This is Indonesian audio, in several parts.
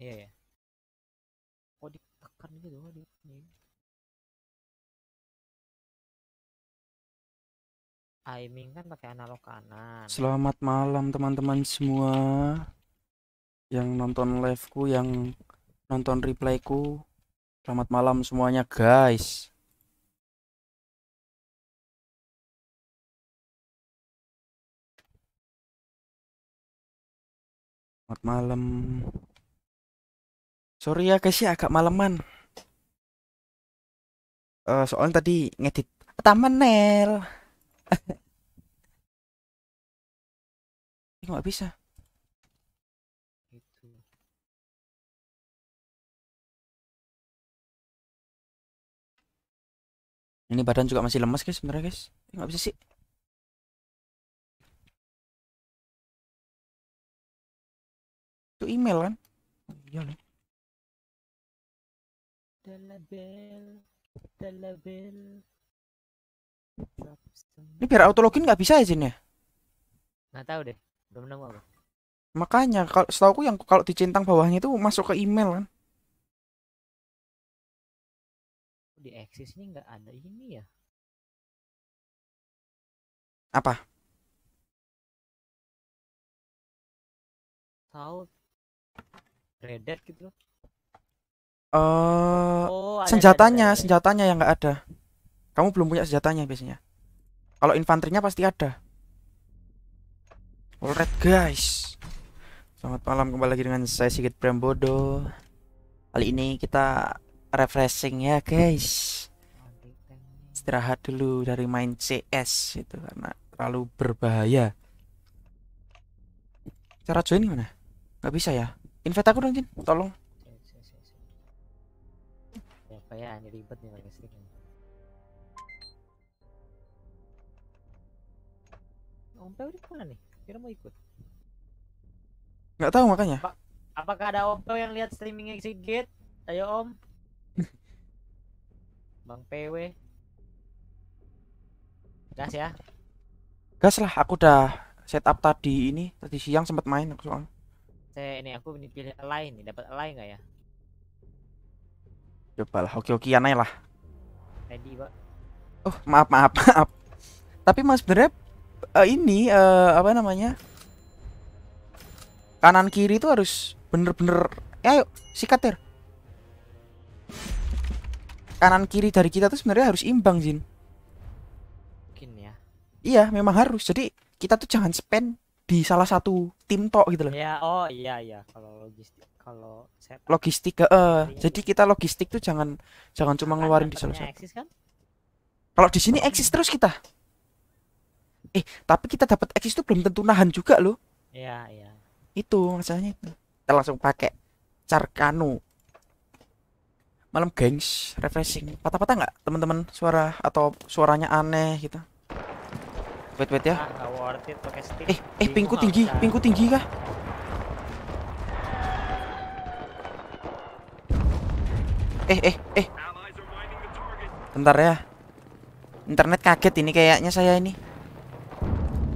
Iya ya. Kok ditekan gitu di ini. Aiming kan pakai analog kanan. Selamat malam teman-teman semua yang nonton liveku, yang nonton replayku. Selamat malam semuanya guys. Selamat malam. Sorry ya guys ya agak maleman. Eh soalnya tadi ngedit thumbnail. Ini nggak bisa. Ini badan juga masih lemas guys sebenarnya guys. Nggak bisa sih. Itu email kan? Oh, iya loh. Ini biar auto login nggak bisa ya Jin ya? Nggak tahu deh, belum nemu aku. Makanya kalau setahu yang kalau dicentang bawahnya itu masuk ke email kan? Di Axis ini nggak ada ini ya. Apa? Tahu Red Dead gitu loh. Eh Oh, ada, ada, senjatanya, ada, ada. senjatanya yang nggak ada. Kamu belum punya senjatanya biasanya. Kalau infanterinya pasti ada. Alright guys. Selamat malam kembali lagi dengan saya Sigit Prambodo. Kali ini kita refreshing ya guys. Istirahat dulu dari main CS itu karena terlalu berbahaya. Cara join gimana? Nggak bisa ya? Invite aku dong Jin, tolong. Ya kayak ini ribet nih pakai stick nih. Om Peo di mana nih? Kira mau ikut. Nggak tahu makanya. Apakah ada Om Peo yang lihat streaming Exit? Ayo Om. Bang PW. Gas ya. Gas lah, aku udah setup tadi ini, tadi siang sempat main aku soalnya. Saya ini aku ini pilih lain nih, dapat lain nggak ya? Coba lah, oke-okean aja lah. Ready, Pak. Oh, maaf, maaf, maaf. Tapi mas sebenarnya eh, ini eh, apa namanya? Kanan kiri itu harus bener-bener ya, ayo sikat ya. Kanan kiri dari kita tuh sebenarnya harus imbang, Jin. Mungkin ya. Iya, memang harus. Jadi kita tuh jangan spend di salah satu tim tok gitu loh. Ya, oh iya iya kalau logistik kalau set Logistik, eh jadi kita logistik tuh jangan jangan cuma ngeluarin di salah satu. Kan? Kalau di sini eksis terus kita. Eh, tapi kita dapat eksis itu belum tentu nahan juga loh. Iya, iya. Itu masalahnya itu. Kita langsung pakai Carcano. Malam gengs, refreshing. Patah-patah nggak teman-teman suara atau suaranya aneh gitu. Wait wait ya. Ah, worth it pakai stick. Eh, eh pingku tinggi, pingku tinggi kah? Eh, eh, eh. Bentar ya. Internet kaget ini kayaknya saya ini.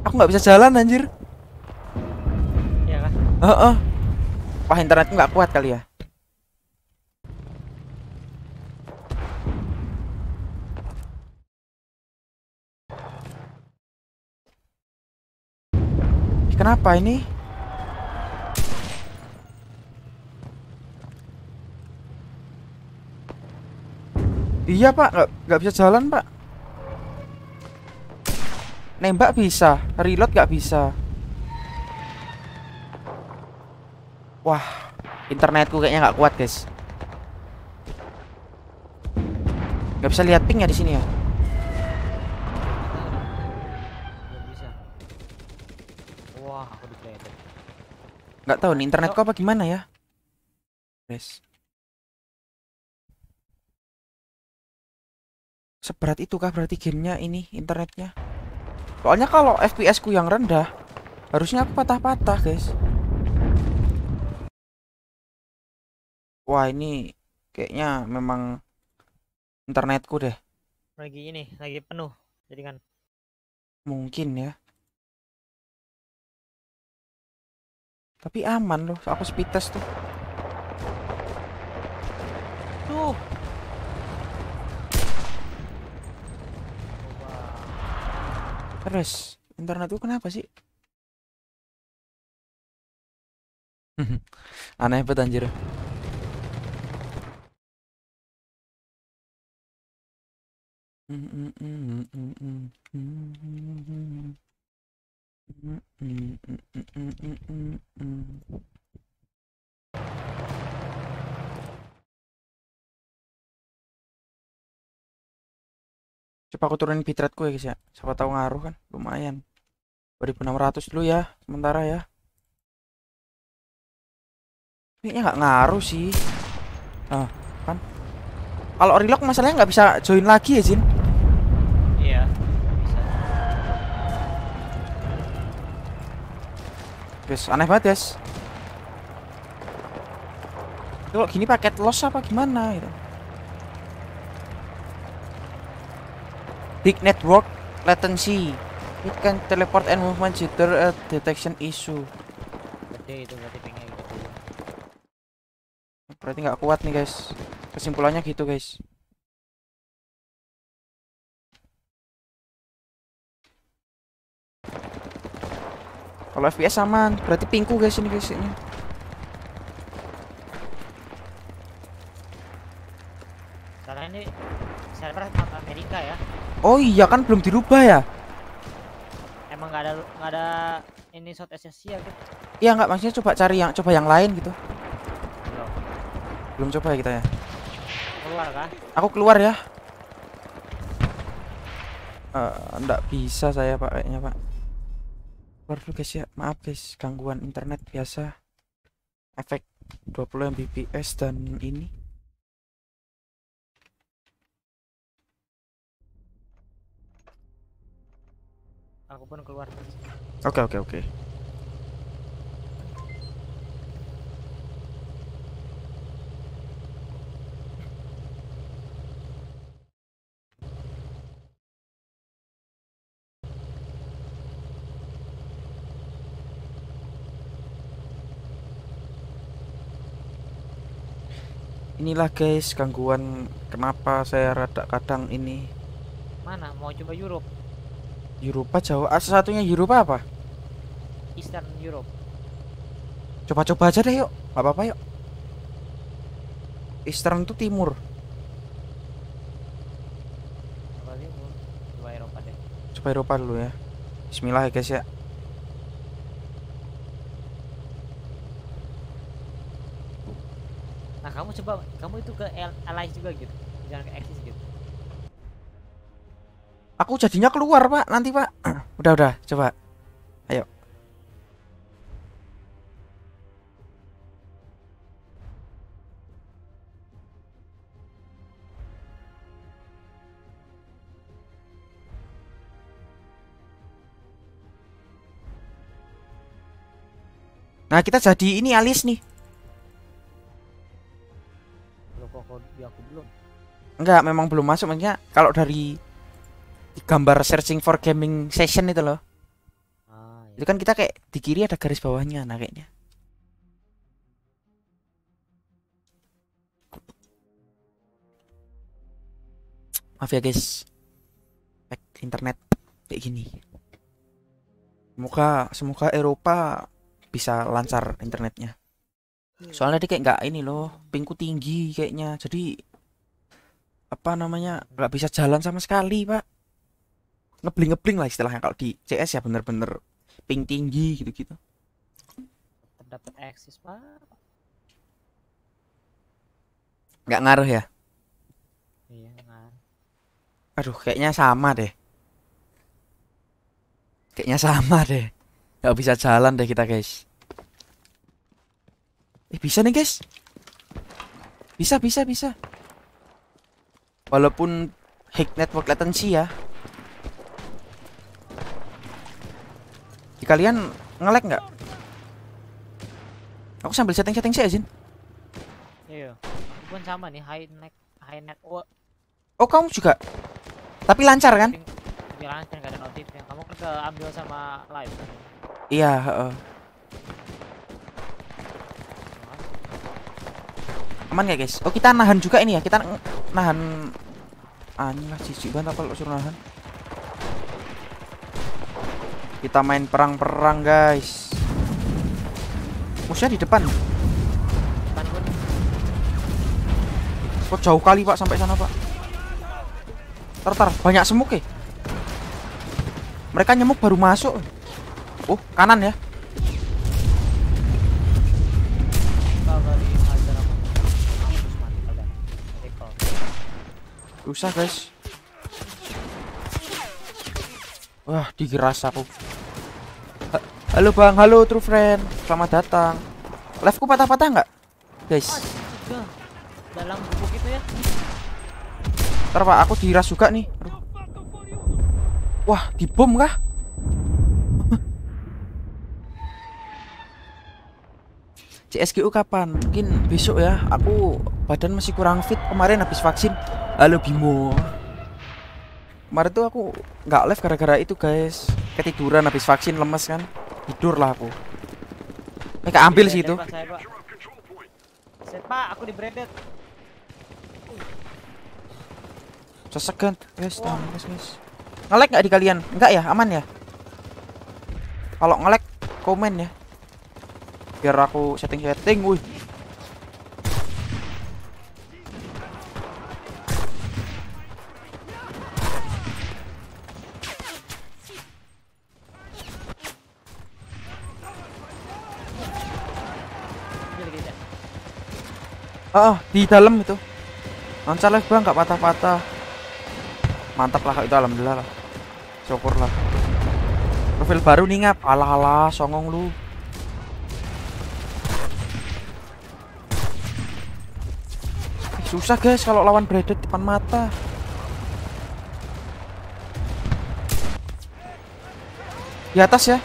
Aku nggak bisa jalan anjir. Iya kan? Heeh. Wah, internetku nggak kuat kali ya. Kenapa ini? Iya pak, nggak nggak bisa jalan pak. Nembak bisa, reload nggak bisa. Wah, internetku kayaknya nggak kuat guys. Nggak bisa lihat ping ya di sini ya. Belum bisa. Wah, aku di Nggak tahu nih internetku apa gimana ya. Guys. Seberat itu kah berarti gamenya ini internetnya? Soalnya kalau FPS ku yang rendah, harusnya aku patah-patah guys. Wah ini kayaknya memang internetku deh. lagi ini, lagi penuh. Jadi kan Mungkin ya. Tapi aman loh, aku speed test tuh. Tuh. Terus, internet itu kenapa sih? Aneh banget anjir. Coba aku turunin bitrate ya guys ya. Siapa tahu ngaruh kan? Lumayan. 2600 dulu ya, sementara ya. Kayaknya nggak ngaruh sih. Ah, kan? Kalau relock masalahnya nggak bisa join lagi ya, Jin? Guys, aneh banget, guys. Kalau gini paket loss apa gimana gitu. Big network latency. It can teleport and movement jitter at detection issue. Gede itu berarti gitu. Berarti nggak kuat nih, guys. Kesimpulannya gitu, guys. Kalau FPS aman, berarti pingku guys ini guys ini. Soalnya ini server Amerika ya. Oh iya kan belum dirubah ya? Emang nggak ada nggak ada ini shot esensial gitu. Iya nggak maksudnya coba cari yang coba yang lain gitu. Belum. Belum coba ya kita ya. Keluar kan? Aku keluar ya. Eh, nggak bisa saya pak kayaknya pak. Keluar dulu guys ya. Maaf guys gangguan internet biasa. Efek 20 Mbps dan ini. Aku pun keluar. Oke oke oke. Inilah guys gangguan kenapa saya rada kadang ini Mana? Mau coba Europe, Eropa Jawa ah, satunya Eropa apa? Eastern Europe. Coba-coba aja deh yuk, nggak apa-apa yuk. Eastern itu timur. Coba timur. Coba Eropa deh. Coba Eropa dulu ya. Bismillah ya guys ya. Kamu coba kamu itu ke Allies juga gitu. Jangan ke Axis gitu. Aku jadinya keluar pak, nanti pak. udah udah, coba. Ayo. Nah kita jadi ini alis nih. Enggak, memang belum masuk maksudnya kalau dari gambar searching for gaming session itu loh. Ah, Itu ya. kan kita kayak di kiri ada garis bawahnya nah kayaknya. Maaf ya guys. Pack internet kayak gini. Semoga semoga Eropa bisa lancar internetnya. Soalnya dia kayak nggak ini loh, pingku tinggi kayaknya. Jadi apa namanya nggak bisa jalan sama sekali pak. Ngebling ngebling lah istilahnya kalau di CS ya bener-bener ping tinggi gitu-gitu. Terdapat Axis pak. Nggak ngaruh ya. Iya kan. Aduh kayaknya sama deh. Kayaknya sama deh. Nggak bisa jalan deh kita guys. Eh bisa nih guys. Bisa bisa bisa. Walaupun hack network latency ya. Di kalian nge-lag nggak? Aku sambil setting-setting sih Azin. Iya. Aku pun sama nih high net high net oh, kamu juga. Tapi lancar kan? tapi lancar gak ada notifnya. Kamu kan ke ambil sama live kan. Iya. heeh. Aman ya guys? Oh kita nahan juga ini ya? Kita nahan. Anjing lah jijik banget lo suruh nahan. Kita main perang-perang guys. Musuhnya di depan. Kok jauh kali pak sampai sana pak? Tar tar banyak semuk ya Mereka nyemuk baru masuk. Oh kanan ya Usah guys Wah digeras aku Ha- Halo bang, halo true friend Selamat datang Live-ku patah-patah nggak? Guys. Dalam bubuk itu ya. Ntar pak, aku diras juga nih Aduh. Wah, dibom kah? CSGO kapan? Mungkin besok ya Aku badan masih kurang fit Kemarin habis vaksin Halo Bimo Kemarin tuh aku nggak live gara-gara itu guys Ketiduran habis vaksin lemes kan Tidur lah aku Eh keambil sih itu. Set, Pak, aku di branded. Sesegan guys, tahan, guys, guys. Ngelek nggak di kalian? Enggak ya, aman ya? Kalau ngelek komen ya. Biar aku setting-setting, wih. Gila, gila. Ah, di dalam itu. Lancar live bang, nggak patah-patah. Mantap lah itu alhamdulillah lah. Syukur lah. Profil baru nih ngap. Alah alah, songong lu. Susah guys kalau lawan Braided depan mata. Di atas ya.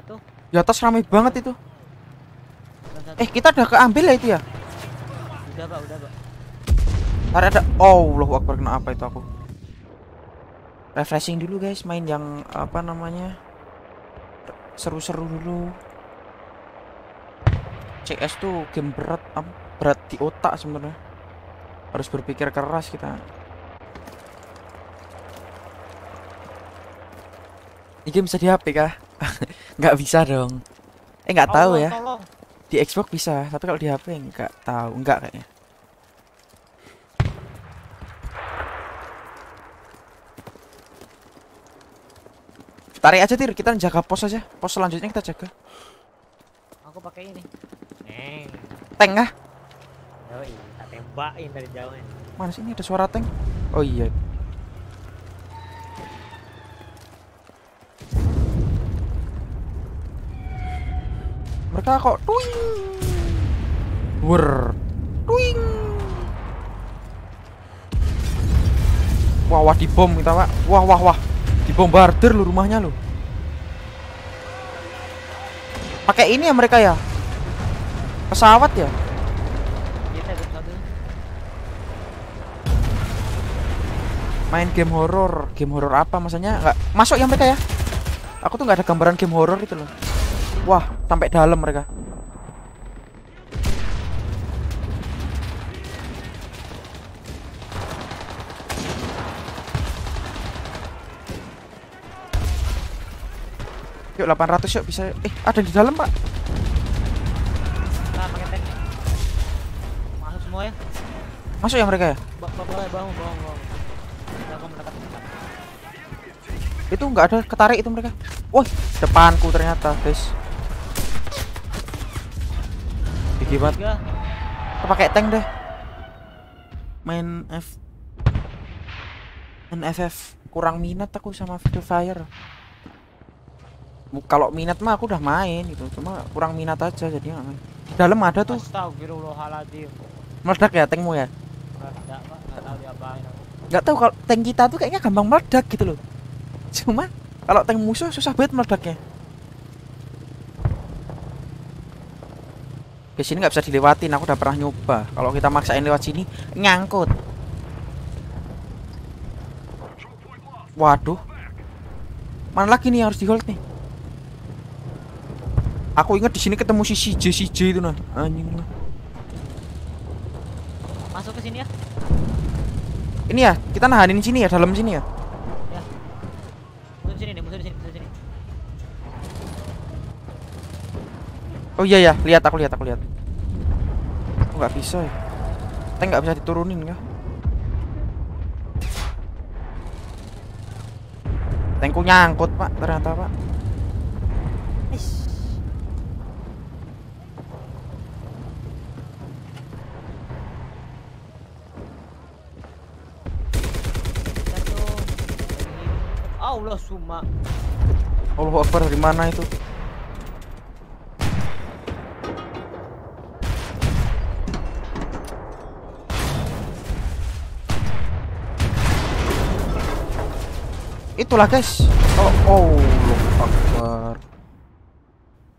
Satu, Di atas ramai banget itu. Eh, kita udah keambil ya itu ya? Udah, Pak, udah, Pak. Ntar ada Oh, Allahu Akbar kena apa itu aku? Refreshing dulu guys, main yang apa namanya? Seru-seru dulu. CS tuh game berat, berat di otak sebenarnya. Harus berpikir keras kita. Ini game bisa di HP kah? nggak bisa dong. Eh nggak tahu ya. Tolong. Di Xbox bisa, tapi kalau di HP nggak tahu, nggak kayaknya. Tarik aja tir, kita jaga pos aja. Pos selanjutnya kita jaga. Aku pakai ini. Neng. Tank? Yoi, tak tembakin dari jauh ini. Mana sih ini ada suara tank? Oh iya. Mereka kok tuing. Wer. Tuing. Wah, wah dibom kita, Pak. Wah, wah, wah. Dibombardir lu rumahnya lu. Pakai ini ya mereka ya? Pesawat ya? Main game horor game horor apa maksudnya nggak masuk ya mereka ya aku tuh nggak ada gambaran game horor itu loh wah sampai dalam mereka. Yuk 800 yuk bisa eh ada di dalam pak. Nah, pakai. Masuk semua ya. masuk ya mereka ya? Ba- ba- ba- bangun, bangun, bangun. Itu nggak ada ketarik itu mereka. Wah depanku ternyata guys gigi banget pakai tank deh. Main F Main FF kurang minat aku sama Free Fire. Kalau minat mah aku udah main gitu, cuma kurang minat aja jadi nggak main. Di dalam ada tuh Astagfirullahaladzim. meledak ya tankmu ya. Meledak, Pak. Nggak tahu diapain aku. Nggak tahu kalau tank kita tuh kayaknya gampang meledak gitu loh. Cuma kalau tank musuh susah banget meledaknya. Di sini nggak bisa dilewatin, aku udah pernah nyoba. Kalau kita maksain lewat sini, nyangkut. Waduh. Mana lagi nih yang harus di hold nih? Aku ingat di sini ketemu si CJ CJ itu nah. Anjing lah. Masuk ke sini ya. Ini ya, kita nahanin sini ya, dalam sini ya. Ya. Oh iya ya, lihat aku lihat aku lihat. Oh, nggak bisa ya. Tank nggak bisa diturunin kah? Tankku nyangkut pak, ternyata pak. Allah suma. Allah Akbar dari mana itu? Itulah guys. Oh, oh, Akbar.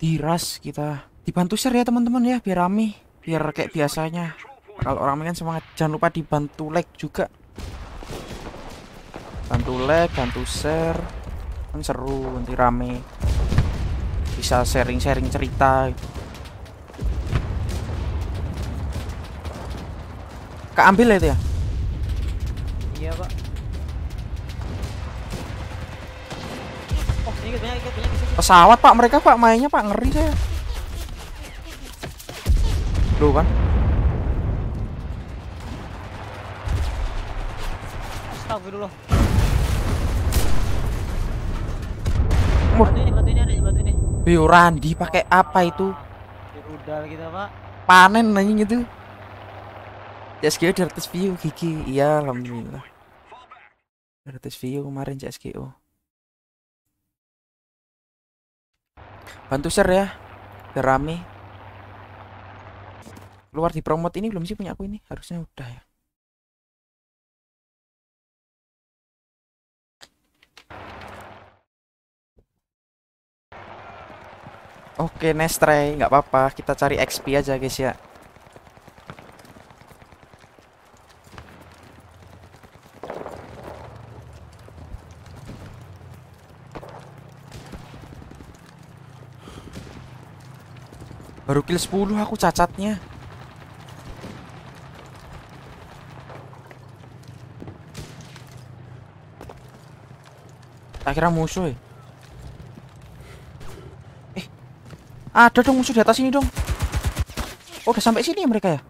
Diras kita. Dibantu share ya teman-teman ya, biar rame, biar kayak biasanya. Kalau orang kan semangat, jangan lupa dibantu like juga. Bantu like, bantu share. Kan seru, nanti rame. Bisa sharing-sharing cerita. Kak ambil ya itu ya? Iya, Pak. Pesawat pak mereka pak mainnya pak ngeri saya. Loh kan? Astagfirullah. Wah. Bantu ini, bantu ini, ada bantu ini. Bio Randi pakai apa itu? Rudal kita, Pak. Panen anjing itu. CSGO 200 view gigi. Iya alhamdulillah. 200 view kemarin CSGO. Bantu share ya. Biar rame. Keluar di promote ini belum sih punya aku ini? Harusnya udah ya. Oke, Nestre, nggak apa-apa. Kita cari XP aja, guys ya. Baru kill 10 aku cacatnya. Akhirnya musuh ya. Eh, ada dong musuh di atas sini dong. Oh, udah sampai sini ya mereka ya?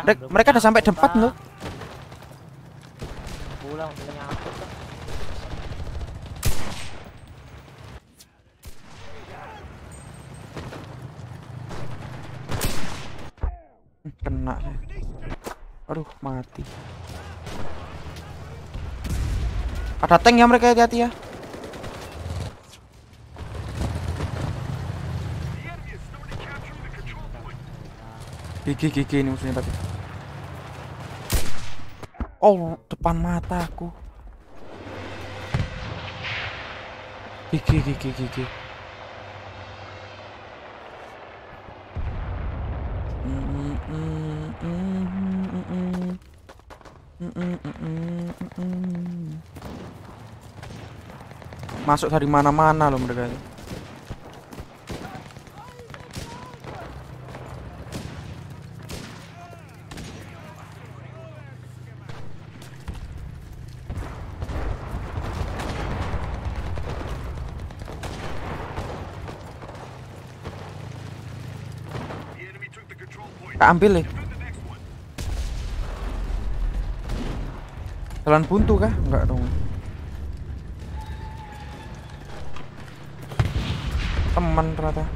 Mereka, mereka udah sampai Pak. loh. Pulang, udah nyampe, Pak. Hmm, Kena saya. Aduh, mati. Ada tank ya mereka hati-hati ya. Gigi gigi ini musuhnya tapi. Oh, depan mataku. Gigi gigi gigi. Mm, mm, mm, mm, mm, mm. Mm, mm, mm, mm, mm, mm. Masuk dari mana-mana loh mereka itu. Tak ambil ya. Jalan buntu kah? Enggak dong. Teman ternyata.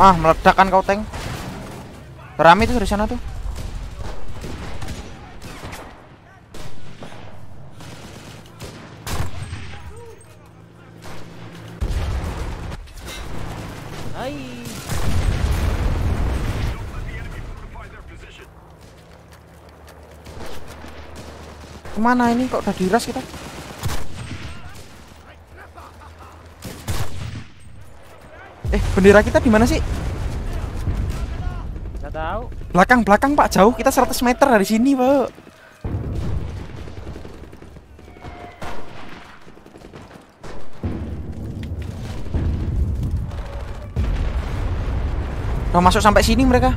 Ah, meledak kan kau tank. Rame itu dari sana tuh. Ke mana ini kok udah diras kita? Eh, bendera kita di mana sih? Gak tahu. Belakang, belakang Pak, jauh. Kita 100 meter dari sini, Pak. Udah masuk sampai sini mereka.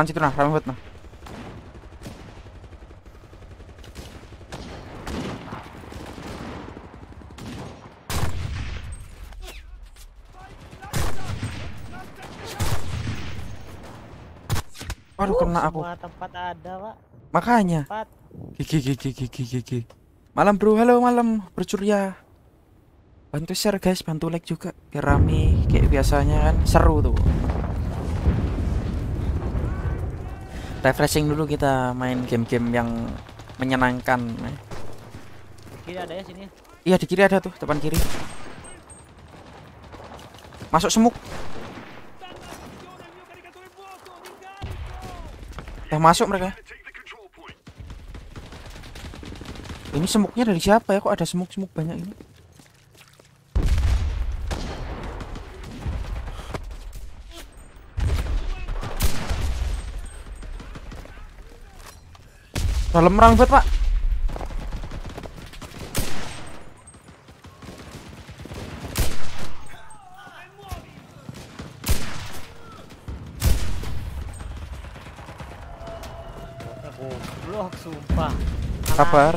Depan situ nah, rame banget nah. Waduh kena aku. Semua tempat ada, Pak. Makanya. Tempat. Gigi gigi gigi gigi. Malam bro, halo malam bercuria. Bantu share guys, bantu like juga biar rame kayak biasanya kan seru tuh. Refreshing dulu kita main game-game yang menyenangkan. Kiri ada ya sini. ya? Iya di kiri ada tuh, depan kiri. Masuk semuk. Udah masuk mereka. Ini semuknya dari siapa ya? Kok ada semuk-semuk banyak ini? Dalam rang buat pak. Goblok, sumpah. Sabar.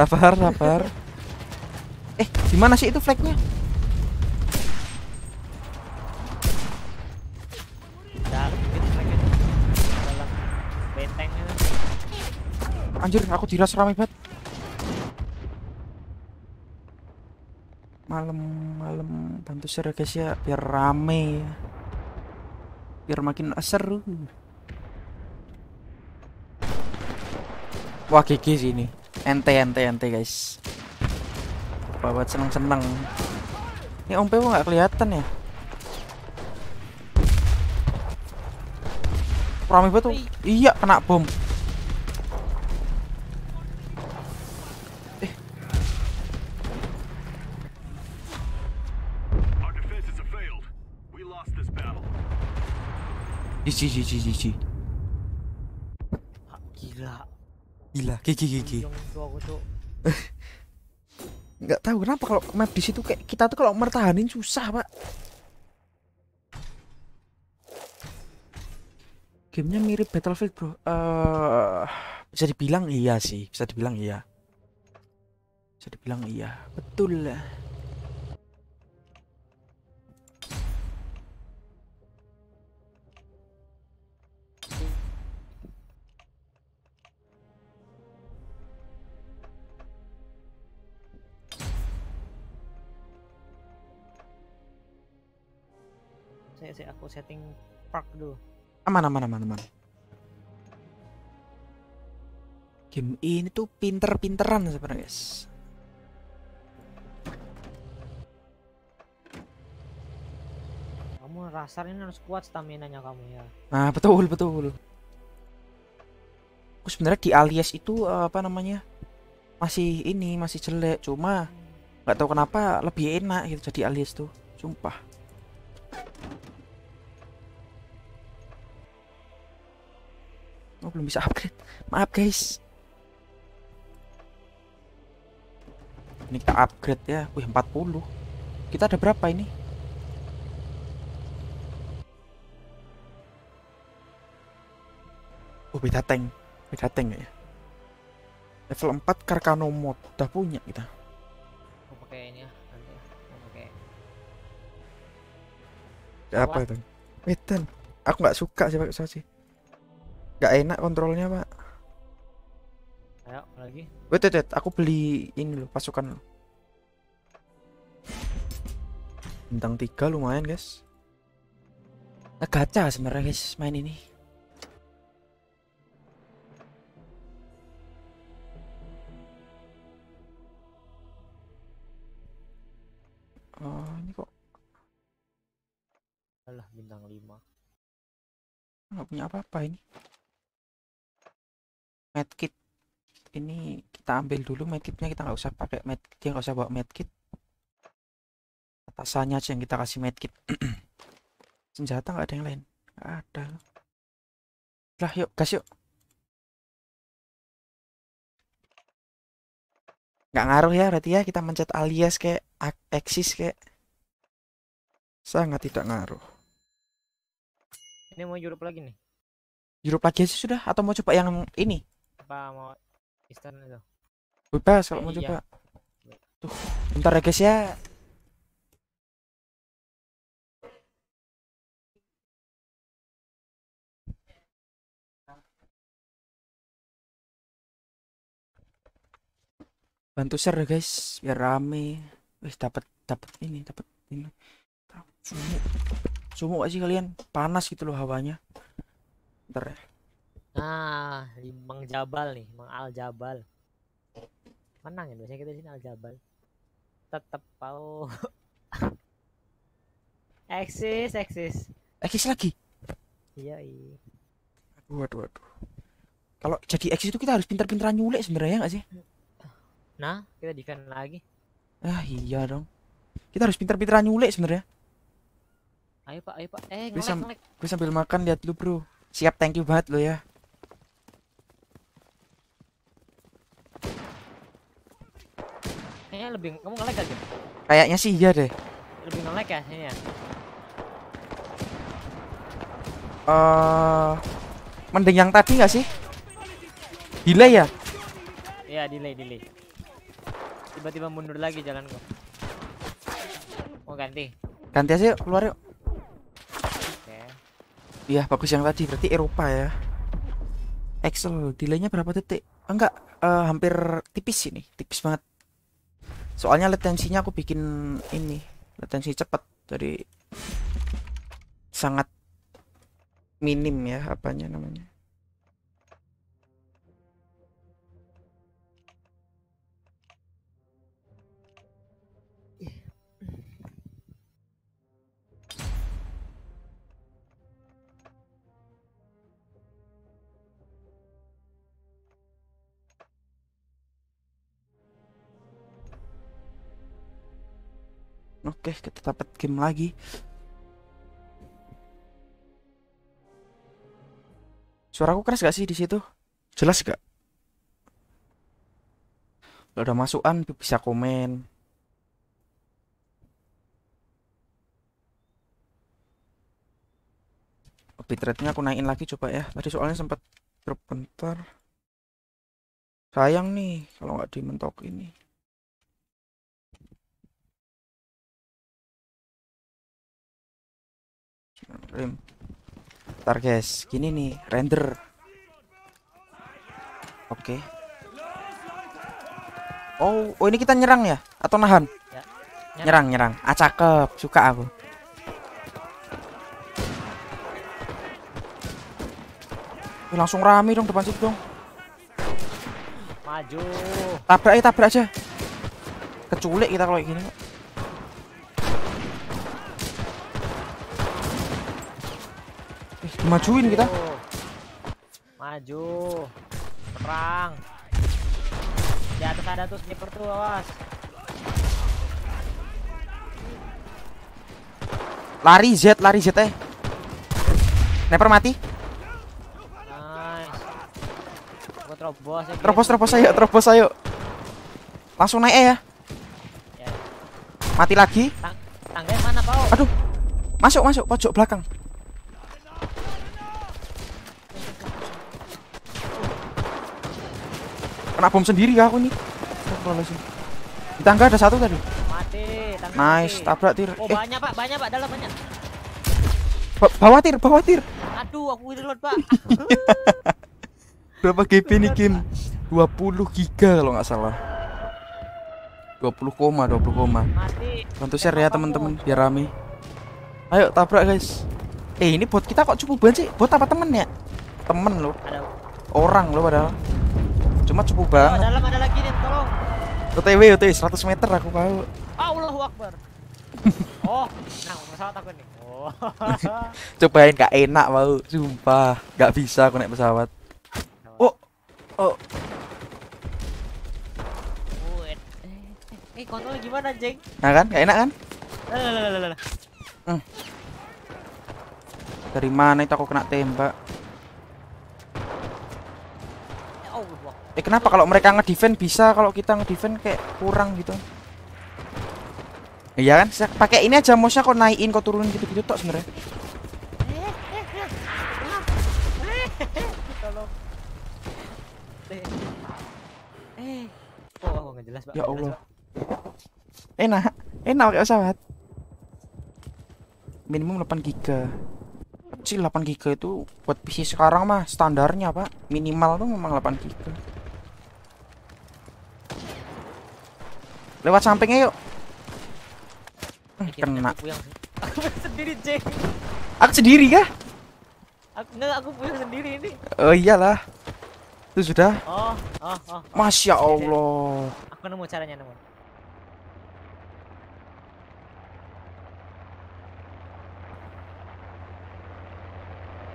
Sabar, sabar. eh, di mana sih itu flagnya? Dalam gitu lagi. Dalam benteng itu. Anjir, aku diras rame banget. Malam, malam bantu share guys ya, biar rame ya. Biar makin seru. Wah, gigi sih ini. Ente, ente, ente guys. Buat seneng-seneng. Ini Om Pewo nggak kelihatan ya? Rame banget tuh. Iya, kena bom. Gigi, gigi, gigi. Ah, Gila. Gila, gigi, gigi. Nggak tahu kenapa kalau map di situ kayak kita tuh kalau mertahanin susah pak gamenya mirip Battlefield bro eh bisa dibilang iya sih bisa dibilang iya bisa dibilang iya betul lah Saya, saya aku setting park dulu. aman aman aman aman game ini tuh pinter-pinteran sebenarnya guys Kamu rasar ini harus kuat stamina nya kamu ya. Nah, betul, betul. Aku sebenarnya di alias itu eh, apa namanya? Masih ini, masih jelek, cuma nggak tahu kenapa lebih enak gitu jadi alias tuh. Sumpah. Oh, belum bisa upgrade. Maaf, guys. Ini kita upgrade ya. Wih, 40. Kita ada berapa ini? Oh beda tank Beda tank ya Level 4 Karkano mod Udah punya kita Aku pakai ini ya. Nanti ya. Aku pakai Apa itu Medan Aku nggak suka sih pakai saksi Nggak enak kontrolnya pak Ayo lagi. Wait, wait, wait. Aku beli ini loh, pasukan loh. Bintang tiga lumayan, guys. Nah, gacha sebenarnya, guys, main ini. Oh, ini kok Alah bintang 5. nggak punya apa-apa ini. Medkit. Ini kita ambil dulu medkitnya kita nggak usah pakai med dia nggak usah bawa medkit. Atasannya aja yang kita kasih medkit. Senjata nggak ada yang lain. Nggak ada. Lah yuk gas yuk. Nggak ngaruh ya berarti ya kita mencet alias kayak ak- eksis kayak. Sangat tidak ngaruh. Ini mau Europe lagi nih. Europe lagi aja sudah atau mau coba yang ini Apa mau Eastern itu? bebas kalau mau Iya. coba. Tuh bentar ya guys ya. Bantu share guys biar rame. Wih dapat dapat ini dapat ini. Sumuk. Sumuk sih kalian? Panas gitu loh hawanya. Bentar ya Nah, Mang Jabal nih, Mang Al Jabal. Menang ya biasanya kita di sini Al Jabal. Tetep pau. eksis, eksis. eksis lagi Iya, iya. Waduh, waduh. Kalau jadi X itu kita harus pintar-pintaran nyulek sebenarnya nggak sih? Nah, kita defend lagi. Ah iya dong. Kita harus pintar-pintaran nyulek sebenarnya. Ayo Pak, ayo Pak. Eh, ngelek, ngelek. Gue sambil makan lihat lu bro. Siap, thank you banget lo ya. Kayaknya lebih kamu ngelek aja. Kayaknya sih iya deh. Lebih ngelek ya sini ya. Eh, mending yang tadi nggak sih? Delay ya? Iya, delay, delay. Tiba-tiba mundur lagi jalanku. Mau ganti. Ganti aja yuk, keluar yuk. Oke. Iya bagus yang tadi berarti Eropa ya. Excel, delaynya berapa detik? Enggak, eh, hampir tipis ini, tipis banget. Soalnya latensinya aku bikin ini, latensi cepat, jadi sangat minim ya apanya namanya. Oke, kita dapat game lagi. Suaraku keras gak sih di situ? Jelas gak? Kalau udah masukan bisa komen. Bitrate-nya aku naikin lagi coba ya. Tadi soalnya sempat drop bentar. Sayang nih kalau nggak dimentok ini. Rem. Ntar guys, gini nih render. Oke. Oh, oh ini kita nyerang ya atau nahan? Nyerang, nyerang. Ah cakep, suka aku. Wih, langsung rame dong depan situ dong. Maju. Tabrak ya, tabrak aja. Keculik kita kalau gini. Dimajuin kita. Maju. Perang. Di atas ada tuh sniper tuh awas. Lari Z, lari Z eh. Sniper mati. Nice. Aku terobos ya. Terobos, terobos ayo, terobos ayo. Langsung naik eh ya. Ya. Mati lagi. Tangganya mana, Pau? Aduh. Masuk, masuk pojok belakang. Kena bom sendiri ya aku nih. Di tangga ada satu tadi. Mati, tangga Nice, mati. tabrak tir. Oh, Eh, banyak, Pak. Banyak, Pak. Dalam banyak. ba- bawa tir, bawa tir. Aduh, aku reload, Pak. Berapa GP nih game? 20 giga kalau nggak salah 20 koma 20 koma Mati. bantu share ya teman-teman biar rame ayo tabrak guys eh ini bot kita kok cukup banget sih bot apa temen ya temen loh orang loh padahal cuma cukup Oh, banget dalam ada lagi nih, tolong. OTW OTW 100 meter aku tahu Allahu Akbar. oh, nah pesawat aku nih. Oh. cobain gak enak mau sumpah gak bisa aku naik pesawat oh oh. Eh, eh, kontrol gimana, Jeng? nah kan gak enak kan lah, lah, lah, lah. dari mana itu aku kena tembak Ya Allah, Wak. Eh kenapa kalau mereka ngedefend bisa kalau kita ngedefend kayak kurang gitu Iya kan, Saya pakai ini aja mouse-nya kok naikin kok turunin gitu-gitu tok sebenarnya. Eh. Eh. Oh, nggak jelas, Pak. Ya Allah. Pak. Enak, enak pakai pesawat. Minimum 8 giga. Kecil 8 giga itu buat PC sekarang mah standarnya, Pak. Minimal tuh memang 8 giga. Lewat sampingnya yuk. Hmm, Kena. Aku sendiri, Jeng. Aku sendiri kah? Aku enggak, aku puyeng sendiri ini. Oh iyalah. Itu sudah. Oh, oh, oh. Masya Allah. Aku nemu caranya nemu.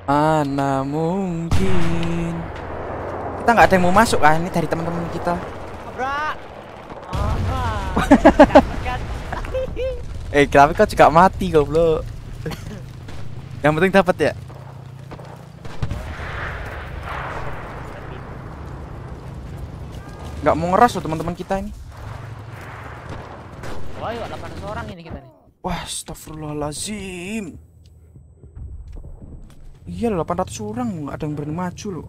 Mana mungkin kita nggak ada yang mau masuk kan ini dari teman-teman kita. Abra. Eh, tapi kau juga mati goblok. yang penting dapat ya. Nggak mau ngeras loh teman-teman kita ini. Wah, yuk 800 orang ini kita nih. Wah, astagfirullahalazim. Iya loh, 800 orang nggak ada yang berani maju loh.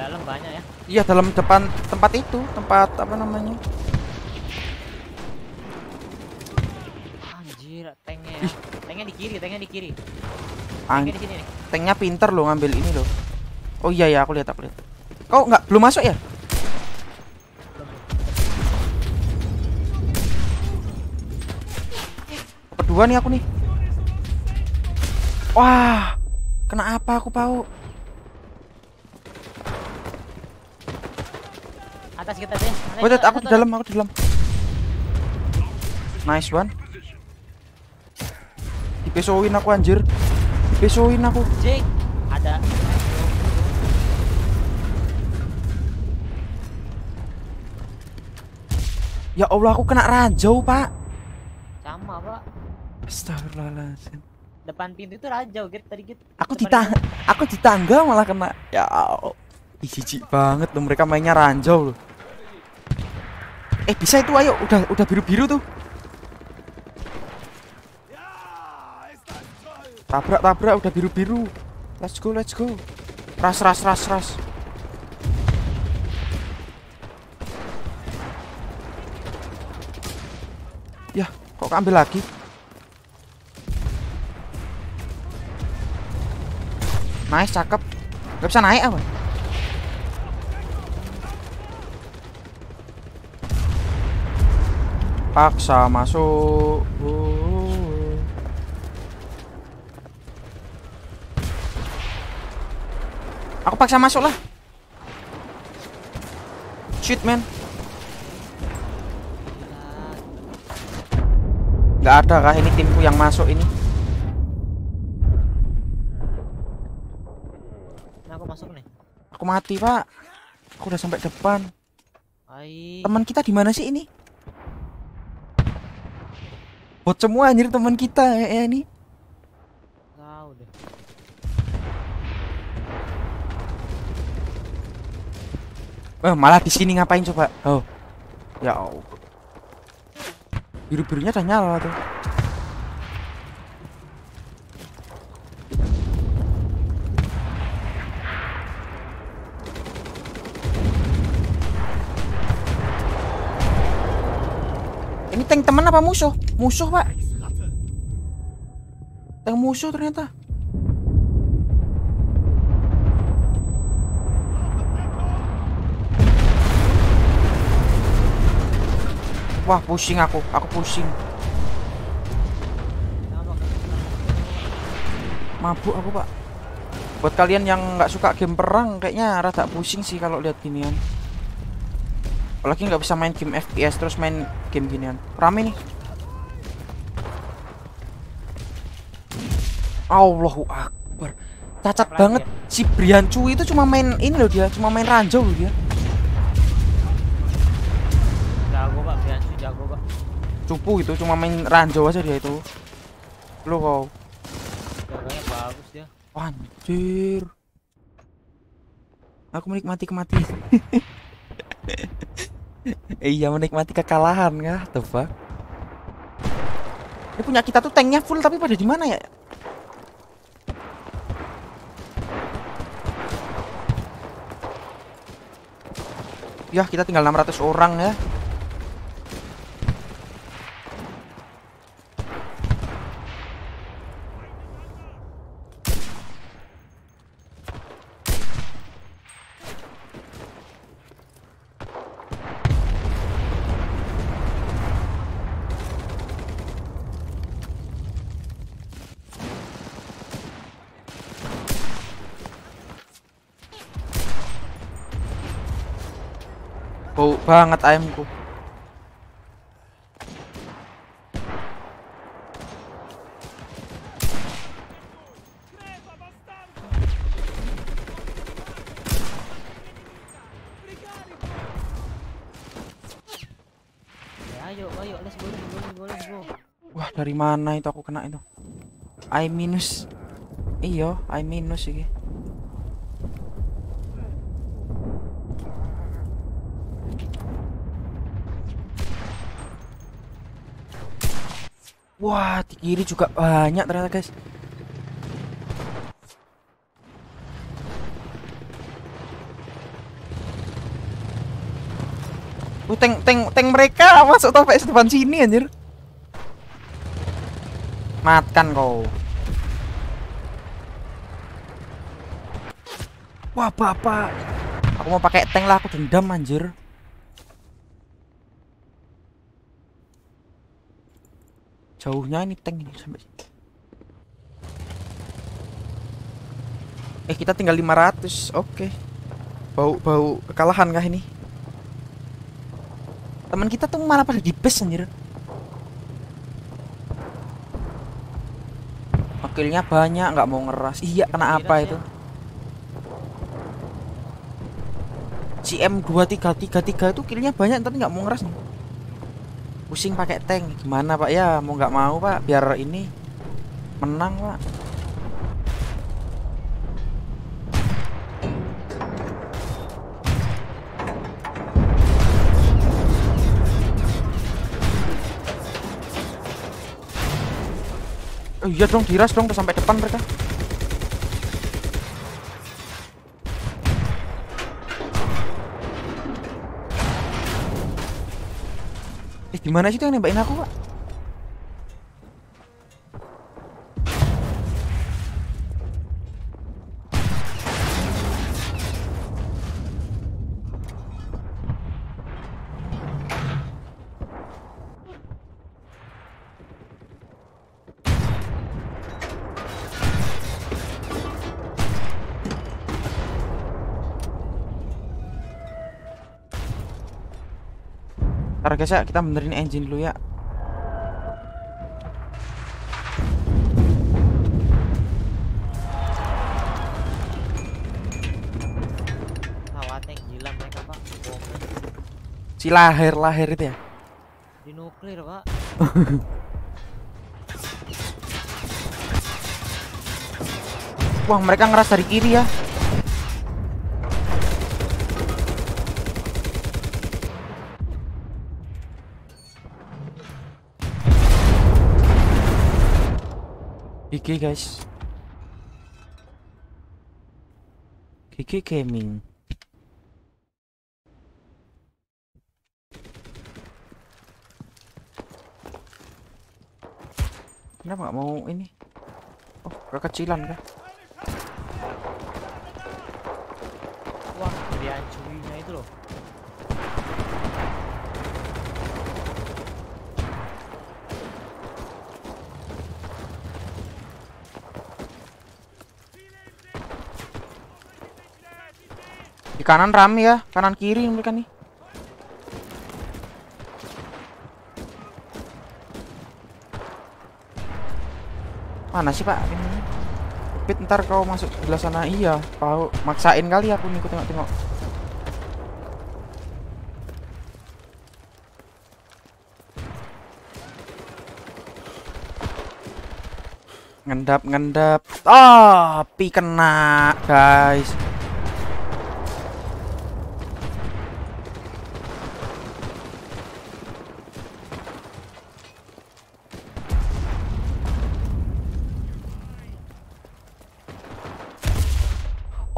Dalam banyak ya. Iya, dalam depan tempat itu, tempat apa namanya? Anjir, tanknya ya. Tanknya di kiri, tanknya di kiri. Tanknya di sini nih. tanknya pinter loh ngambil ini loh. Oh iya ya, aku lihat aku lihat. Kau nggak belum masuk ya? Berdua nih aku nih. Wah, kena apa aku pau? Atas kita deh. Mana Wait, aku di dalam, aku di dalam. Nice one. Dipesoin aku anjir. Dipesoin aku. Jake, ada. Ya Allah, aku kena rajau, Pak. Sama, Pak. Astagfirullahaladzim. Depan pintu itu rajau, Git. Tadi Git. Aku di aku di tangga malah kena. Ya Allah. Ih, jijik banget loh mereka mainnya ranjau loh. Eh, bisa itu ayo, udah udah biru-biru tuh. Tabrak, tabrak, udah biru-biru. Let's go, let's go. Ras, ras, ras, ras. Yah, kok ambil lagi? Nice, cakep. Gak bisa naik apa? Paksa masuk. Uh. Aku paksa masuk lah. Shoot man. Gak ada kah ini timku yang masuk ini? Nah, aku masuk nih. Aku mati pak. Aku udah sampai depan. Teman kita di mana sih ini? Bot semua anjir teman kita ya, ya ini. Tahu deh. Eh, malah di sini ngapain coba? Oh. Ya Allah. Biru-birunya udah nyala tuh. Tank teman apa musuh? Musuh, Pak. Tank musuh ternyata. Wah, pusing aku. Aku pusing. Mabuk aku, Pak. Buat kalian yang nggak suka game perang, kayaknya rada pusing sih kalau lihat ginian. Apalagi nggak bisa main game FPS terus main game ginian. Rame nih. Allahu Akbar. Cacat Apa lagi banget. Si Briancu itu cuma main ini loh dia, cuma main ranjau loh dia. Jago pak, Biansu jago pak. Cupu itu cuma main ranjau aja dia itu. Lo kau. Jaganya bagus dia. Anjir. Aku menikmati kematian. iya menikmati kekalahan? The fuck? Ini punya kita tuh tanknya full tapi pada di mana ya? Ya kita tinggal 600 orang ya. Bau banget ayamku. Ya ayo, ayo, let's go, let's go, let's go, let's go. Wah, dari mana itu aku kena itu? I minus. Iya, I minus iki. Wah, di kiri juga banyak ternyata, guys. Uh, tank tank tank mereka masuk topek depan sini anjir. Matkan kau. Wah, bapak. Aku mau pakai tank lah, aku dendam anjir. Jauhnya ini tank ini sampai. Eh, kita tinggal 500. Oke. Bau-bau kekalahan kah ini? Teman kita tuh malah pada di base anjir. Wakilnya banyak, nggak mau ngeras. Iya, kena apa itu? Si M2333 itu killnya banyak tapi nggak mau ngeras nih. Pusing pakai tank. Gimana Pak ya? Mau nggak mau Pak? Biar ini menang Pak. Oh iya dong, diras dong sampai depan mereka. Eh, gimana sih itu yang nembakin aku, Pak? Guys ya, kita benerin engine dulu ya. Awatnya gila mereka pak. Bomnya Si lahir-lahir itu ya. di nuklir pak. Wah, mereka ngeras dari kiri ya. GG guys. GG Gaming. Kenapa nggak mau ini? Kekecilan kah? Wah, pilihan cuinya itu loh. Kanan rame ya, kanan kiri mereka nih. Mana sih pak? Ini. Pit ntar kau masuk sebelah sana iya. Kau maksain kali aku nih, tengok-tengok. Ngendap ngendap. Ah, pi kena, guys.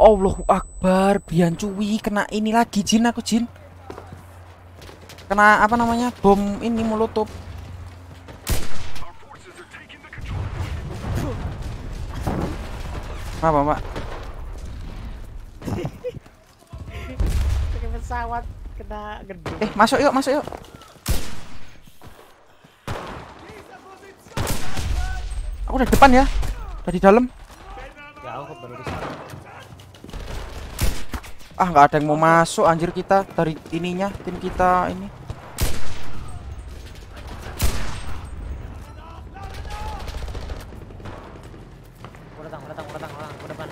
Allahu Akbar, Bian cuwi kena ini lagi Jin aku Jin. Kena apa namanya? Bom ini molotov. Apa, Pak? Pakai pesawat kena gedung. Eh, masuk yuk, masuk yuk. Aku udah depan ya. Udah di dalam. Ya, aku baru di sana. Ah, nggak ada yang mau masuk anjir kita dari ininya, tim kita ini. Datang, datang, datang, depan.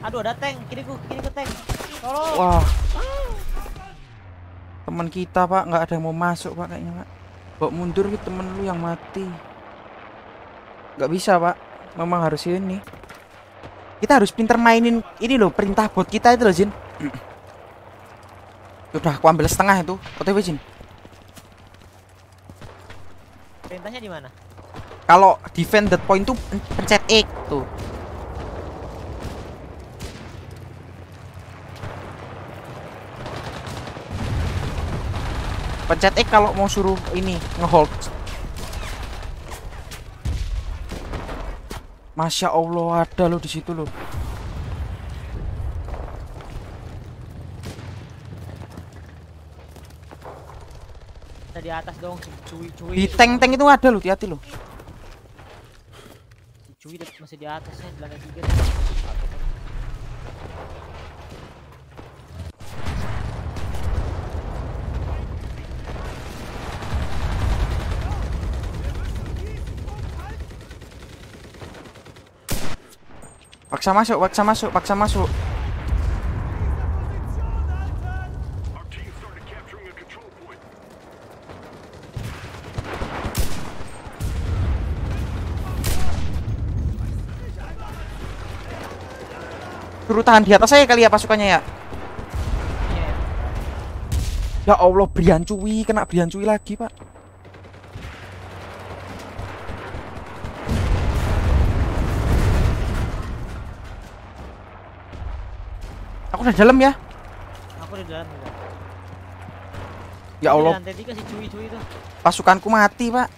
Aduh, ada tank, kiriku, kiriku tank. Tolong. Wah. Teman kita, Pak, nggak ada yang mau masuk, Pak, kayaknya, Pak. Bawa mundur temen lu yang mati. Nggak bisa, Pak. Memang harus ini. Kita harus pinter mainin ini loh, perintah bot kita itu loh, Jin. Udah, aku ambil setengah itu. OTW, Jin. Perintahnya di mana? Kalau defend that point tuh pen- pencet X tuh. Pencet X kalau mau suruh ini ngehold. Masya Allah ada lo di situ lo. Ada di atas dong, cuy-cuy. Di itu. tank-tank itu ada lo, hati-hati lo. Cuy masih di atasnya, di lantai tiga. Paksa masuk, paksa masuk, paksa masuk. Suruh tahan di atas saya kali ya pasukannya ya. Iya, Ya Allah, Brian cuy, kena Brian cuy lagi, Pak. Aku udah dalam ya. aku di dalam juga. Ya Allah, lantai tiga si cuy-cuy itu. pasukanku mati, Pak.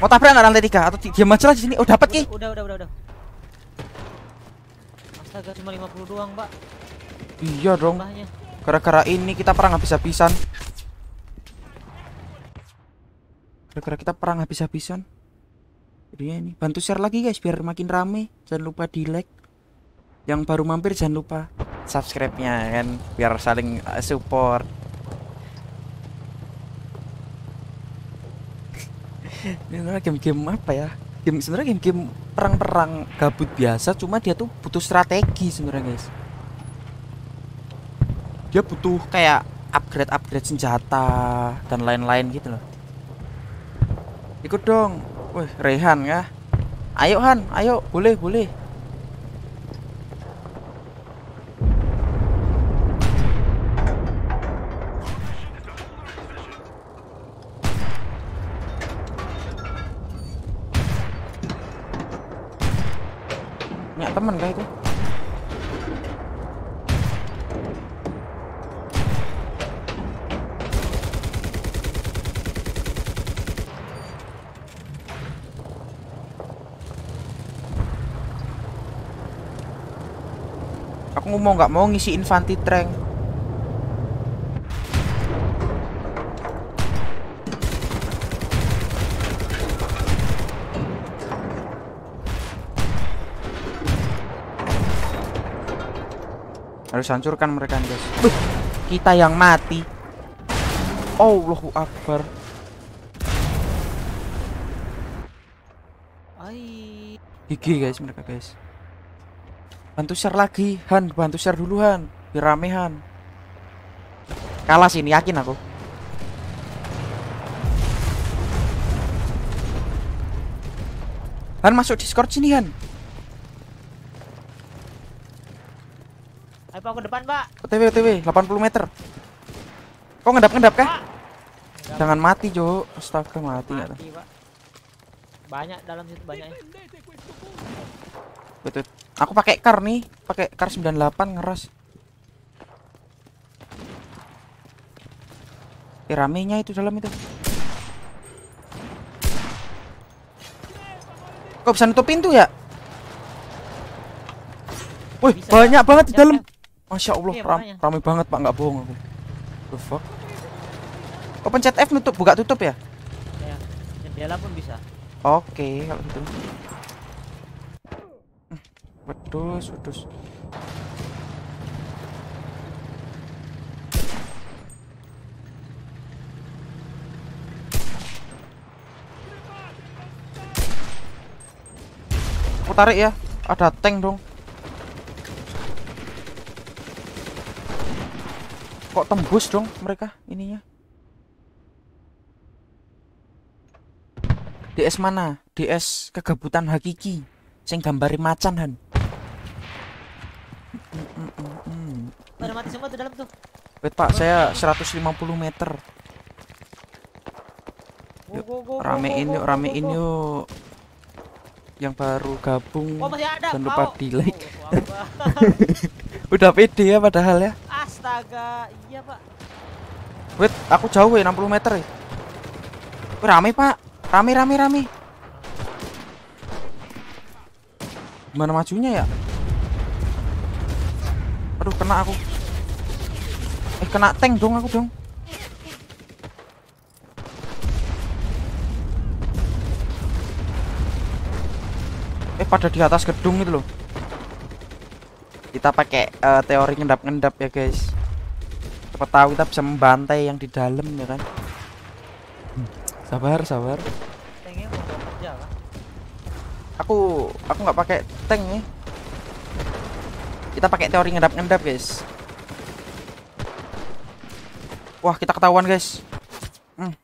Mau tabrak nggak lantai tiga atau di- diam aja lah di sini? Oh, dapat ki. Udah, udah, udah, udah. Astaga, cuma 50 doang, Pak. Iya dong. Gara-gara ini kita perang habis-habisan. Gara-gara kita perang habis-habisan. Jadi ya ini bantu share lagi guys biar makin rame. Jangan lupa di like. Yang baru mampir jangan lupa subscribe-nya kan biar saling uh, support. ini game-game apa ya? Game sebenarnya game-game perang-perang gabut biasa cuma dia tuh butuh strategi sebenarnya guys. Dia butuh kayak upgrade upgrade senjata dan lain-lain gitu loh. Ikut dong. Wih Rehan ya ayo Han. Ayo. Boleh boleh punya teman kah itu Aku mau nggak mau ngisi infanti tank. Harus hancurkan mereka guys. Wih, kita yang mati. Allahu Akbar. Ai. GG guys mereka guys. Bantu share lagi, Han. Bantu share dulu Han. Biar rame Han. Kalah sini yakin aku. Han masuk Discord sini Han. Ayo Pak, ke depan, Pak. OTW OTW 80 meter. Kok ngedap-ngedap kah? Pak. Jangan mati, Jo. Astaga, mati nggak tuh. Mati, Pak. Banyak dalam situ. Wait, wait. Aku pakai car nih, pakai car 98 ngeras. Ramenya itu dalam itu. Kok bisa nutup pintu ya? Wih, Bisa, banyak Pak. banget di dalam. Masya Allah, Iya, ram- rame banget pak, nggak bohong aku. The fuck? Oh pencet F nutup, buka tutup ya? Ya. Jendela pun bisa. Oke, kalau gitu. Wedus, wedus. Aku tarik ya. Ada tank dong. Kok tembus dong mereka ininya? DS mana? DS kegabutan hakiki sing gambari macan han. Pada mati semua tuh dalam tuh. Wait pak, saya 150 meter. Yuk, go, go, go, Ramein yuk, ramein yuk. Yang baru gabung. Oh, ada. Jangan lupa di like. Oh. Udah pede ya padahal ya. Astaga, iya, Pak. Wait, aku jauh ya 60 meter ya. Wih, rame pak, rame rame rame. Gimana majunya ya? Aduh kena aku. Eh kena tank dong aku dong. Eh pada di atas gedung itu loh. Kita pakai eh, teori ngendap-ngendap ya guys. Siapa tahu kita bisa membantai yang di dalam ya kan. Hmm, Sabar, sabar. Tanknya mau nggak kerja, Pak. Aku aku nggak pakai tank nih. Kita pakai teori ngendap-ngendap, guys. Wah, kita ketahuan, guys. Hmm.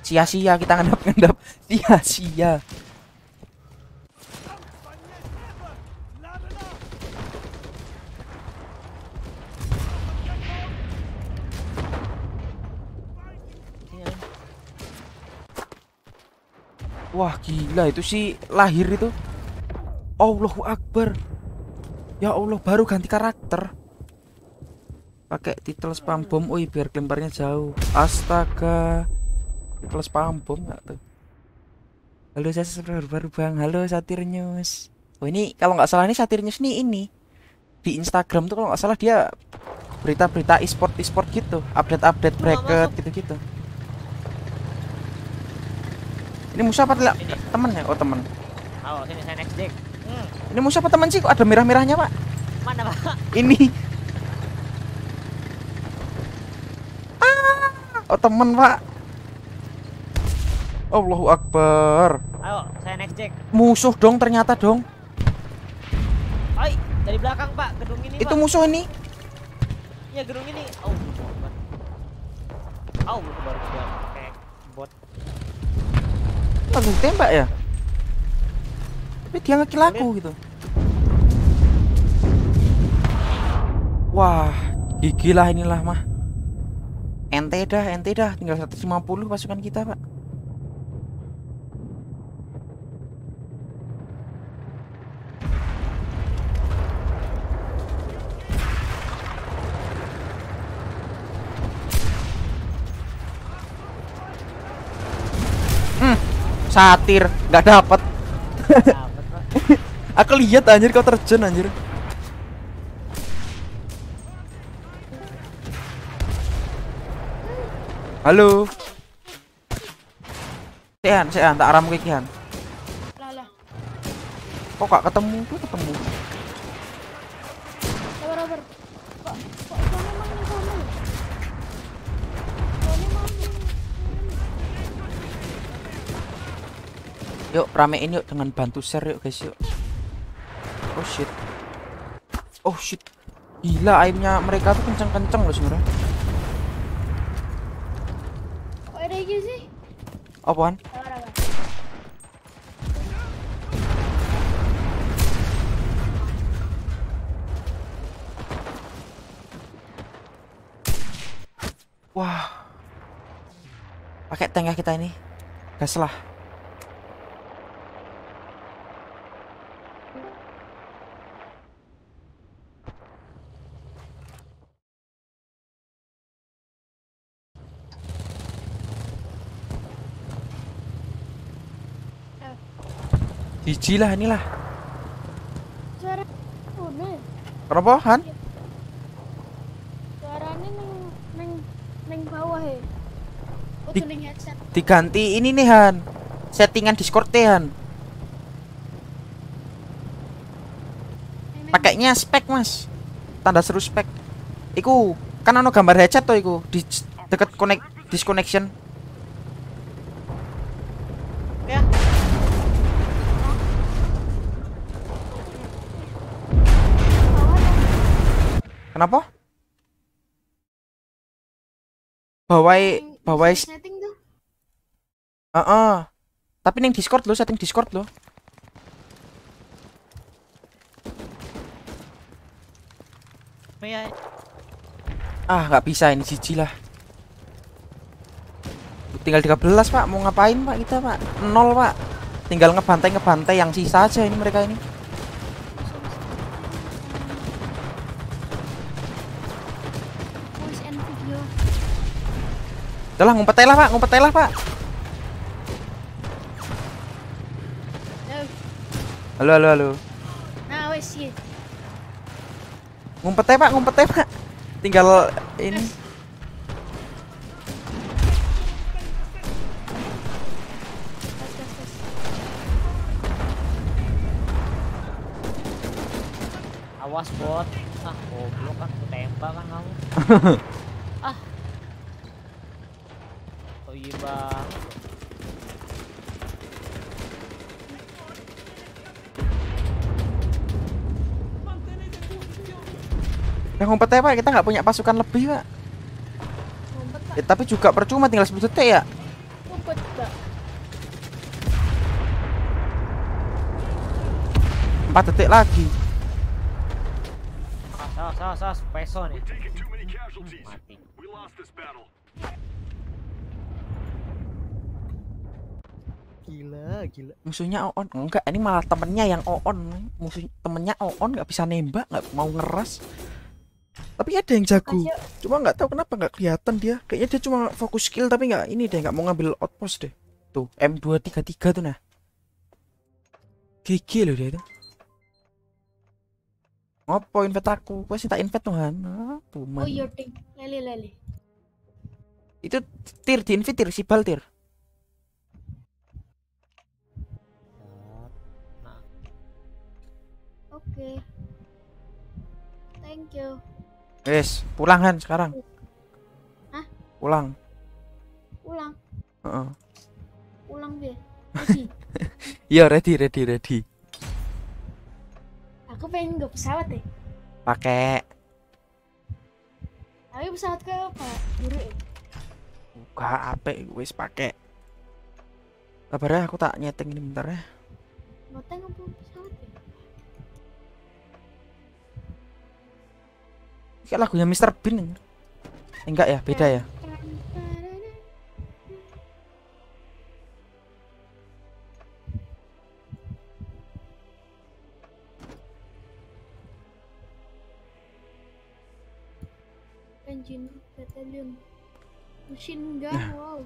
Sia-sia kita ngendap-ngendap. Sia-sia. Wah, gila itu sih lahir itu. Allahu Akbar. Ya Allah, baru ganti karakter. Pakai titel spam bom, oi biar kelemparnya jauh. Astaga. Titel spam bom nggak tuh? Halo, saya baru baru bang. Halo, Satir News. Oh ini kalau nggak salah ini Satir News nih ini di Instagram tuh kalau nggak salah dia berita-berita e-sport e-sport gitu, update-update bracket gitu-gitu. Ini musuh apa? Ini. Temen ya? Oh temen. Oh, sini saya next deck. Hmm, Ini musuh apa teman sih? Kok ada merah-merahnya pak? mana, Pak? Ini. Ah, oh temen pak. Allahu Akbar. Ayo, saya next deck. Musuh dong ternyata dong. Oi, dari belakang, Pak. Gedung ini, Itu Pak. musuh ini. Iya, gedung ini. Oh, Akbar. Oh, baru bot. Langsung tembak ya. Tapi dia ngekill aku gitu. Wah, gigi lah inilah mah. Ente dah, ente dah. Tinggal 150 pasukan kita, Pak. Hmm, satir, nggak dapat. Aku lihat anjir kau terjun anjir. Halo. Sehan, sehan tak aram kikian. Lah lah. Kok gak ketemu? Kok ketemu? Yuk, ramein yuk dengan bantu share yuk guys yuk. Oh shit. Oh shit. Gila aimnya mereka tuh kenceng-kenceng loh sebenarnya. kok ada iki sih? Apaan? Wah. Pakai tank ya kita ini. Gas lah. Jiji lah inilah. Suara? Kenapa Han? Suaranya neng neng neng bawah ya. Di-. Diganti ini nih Han. Settingan Discord teh Han. Pakainya spek mas. Tanda seru spek. Iku kan ono gambar headset tuh iku di deket connect disconnection. Bawai Neng- bawai setting tuh. Heeh. Tapi ning Discord lo, setting Discord lo. Ah, nggak bisa ini jiji lah. Tinggal 13, Pak. Mau ngapain, Pak, kita, Pak? Nol, Pak. Tinggal ngebantai-ngebantai yang sisa aja ini mereka ini. Udah lah, ngumpet aja lah, Pak. Ngumpet aja lah, Pak. Halo, halo, halo. Nah, wes ya. Ngumpet aja, Pak. Ngumpet aja, Pak. Tinggal ini. Awas bot. Ah, goblok kan aku tembak kan kamu. Ya ngumpet aja, Pak. Kita nggak punya pasukan lebih, Pak. Ngumpet, Pak. Ya, tapi juga percuma tinggal 10 detik ya. Ngumpet, Pak. 4 detik lagi. Salah, salah, salah, peso nih. Mati. Battle. Gila, gila. Musuhnya on enggak ini malah temennya yang on musuh temennya on nggak bisa nembak nggak mau ngeras tapi ada yang jago. Cuma nggak tahu kenapa nggak kelihatan dia. Kayaknya dia cuma fokus skill tapi nggak ini deh nggak mau ngambil outpost deh. Tuh M233 tuh nah. GG loh dia itu. Ngopo invite aku? Gue sih tak invite tuhan. Tuh Oh iya. Lele lele. itu tir di invite tir si bal tir. Oke. Thank you. Yes, pulang Han sekarang. Hah? Pulang. Ulang. Heeh. Ulang deh. Ready. Iya, ready, ready, ready. Aku pengen nggak pesawat deh. Pakai Tapi pesawat ke apa? Buruk ya? buka apik wis pakai. Kabar ya, aku tak nyeting ini bentar ya. Ngoteng apa kayak lagunya Mr. Bean. Eh, Enggak ya, beda ya. Engine battalion. Machine gun, Nah. wow.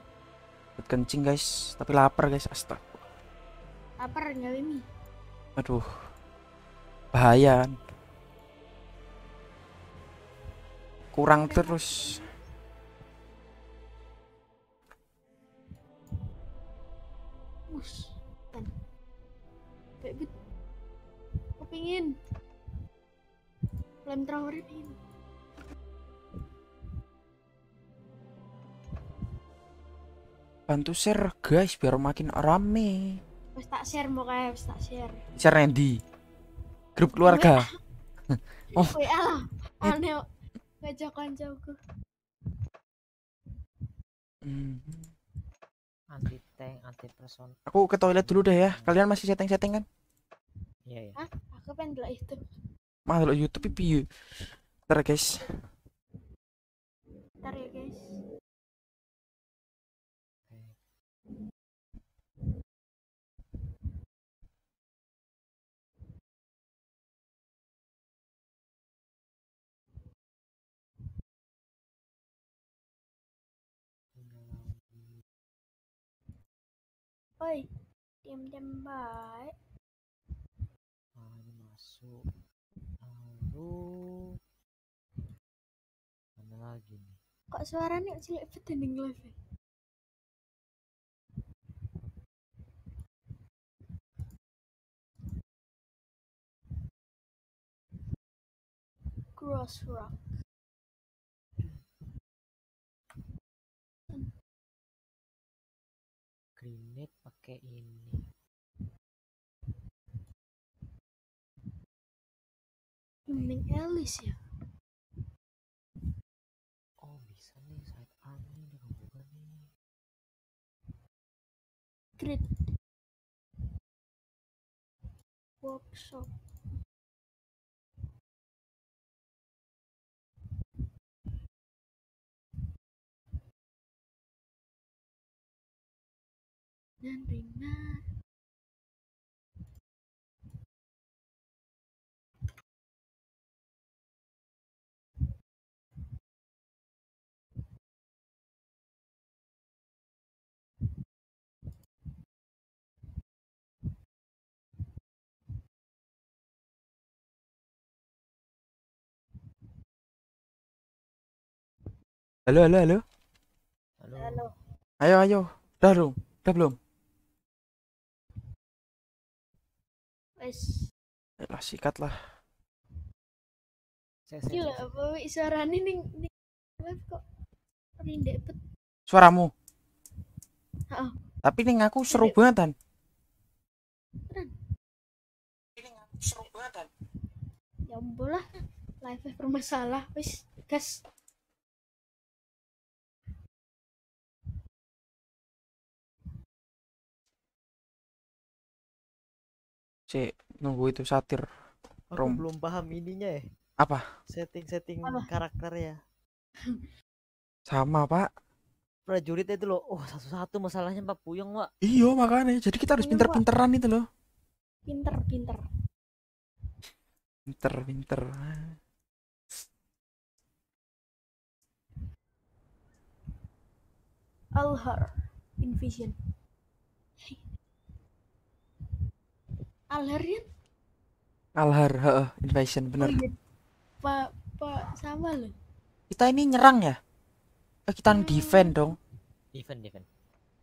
Buat kencing guys, tapi lapar guys. Astaga. Lapar nyawa ini. Aduh. Bahaya. kurang terus. Gitu. Pingin. Flame Tower pingin bantu share guys biar makin rame. Wis tak share mau kayak wis tak share. Share Randy. Grup keluarga. Ah. Oh. Ah eh. Aneh Ngajak kancaku. Hmm. Anti tank, anti person. Aku ke toilet dulu deh ya. Kalian masih setting-setting kan? Iya ya. Hah? Aku pengen dulu itu. Makhluk YouTube piye? Ntar guys. Ntar ya guys. Oi. Diam-diam baik. Ah, ini masuk. Lalu mana lagi nih? Kok suaranya cilik bet ning live. Cross Rock. Mending Alice ya. Oh bisa nih side arm nih udah kebuka nih. Grid. Workshop. Halo, halo, halo. Halo. Halo. Ayo, ayo. Udah belum? Udah belum? Wes. Ayolah, sikat lah. Saya, saya, Gila, apa suaranya ning ning web kok rindek bet. Suaramu. Heeh. Tapi ning aku seru Iya. banget, Tan. Keren. Ning aku seru banget, Tan. Ya ampun lah. Live bermasalah. Wis, gas. Cek, nunggu itu satir. Aku Rom. belum paham ininya ya. Apa? Setting-setting Apa? karakter ya. Sama, Pak. Prajurit itu loh. Oh satu-satu masalahnya Pak Puyeng Pak. Iya, makanya. Jadi kita harus pinter-pinteran itu loh. Pinter, pinter. Pinter, pinter. Alhar. Invision. Alhar ya? Alhar, heeh, invasion bener. Oh iya. Pak, Pak sama loh. Kita ini nyerang ya? Eh, kita defend dong. Defend, defend.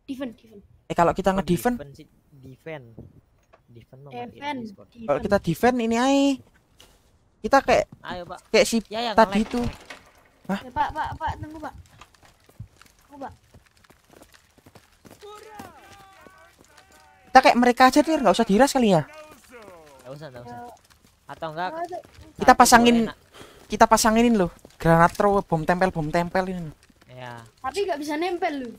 Defend, defend. Eh, kalau kita Kok ngedefend, defend? Defend. Defend Defend. Kalau kita defend ini ai kita kayak Ayo Pak. kayak si Ya yang tadi nge-lag. tuh. Ya, Pak, Pak, Pak, tunggu, Pak. Tunggu, Pak. Kita kayak mereka aja deh, nggak usah diras kali ya. Nggak usah, nggak usah. Atau enggak? Kita pasangin-. Kita pasangin loh, granat throw, bom tempel, bom tempel ini. Ya. Tapi nggak bisa nempel lu.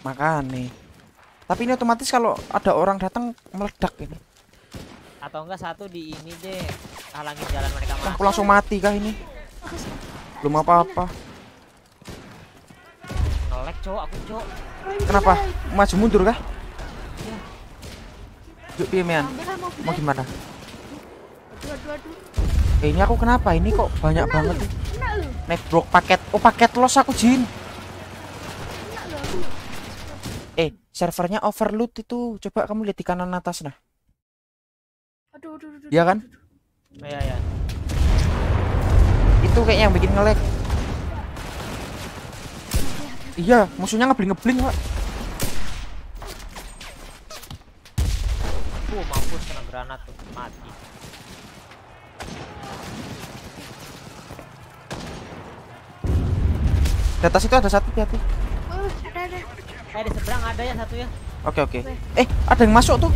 Makanya. Tapi ini otomatis kalau ada orang datang meledak ini. Atau enggak satu di ini deh. Halangin jalan mereka masuk. aku langsung mati kah ini? Belum apa-apa. Ngelek cowok aku cowok. Kenapa? Maju mundur kah? Yuk, piye, Mian? Mau gimana? Aduh, aduh, aduh. Eh, ini aku kenapa? Ini kok banyak Kena banget nih. Network paket. Oh, paket los aku, Jin. Eh, servernya overload itu. Coba kamu lihat di kanan atas nah. Aduh, aduh, aduh. Iya kan? aduh, aduh. Ya ya. Itu kayaknya yang bikin nge-lag. Iya, musuhnya ngebling-ngebling, Pak. Granat tuh mati. Di atas itu ada satu hati. Oh, ada ada. Eh di seberang ada ya satu ya. Oke oke. Eh, ada yang masuk tuh.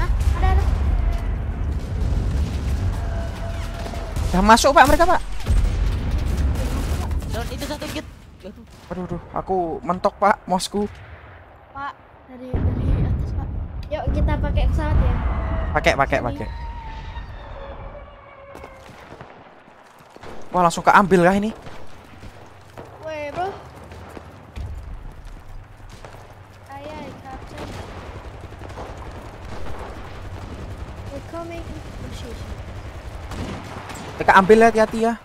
Hah? Ada ada. Udah masuk Pak mereka, Pak. Dan itu satu git. Aduh, Aduh, aku mentok, Pak, mosku. Pak, dari. Yuk kita pakai pesawat ya. Pakai, pakai, pakai. Wah, langsung keambil kah ini? Bro. Aye, Captain. We're coming in position. Eh, keambil ya, hati-hati ya.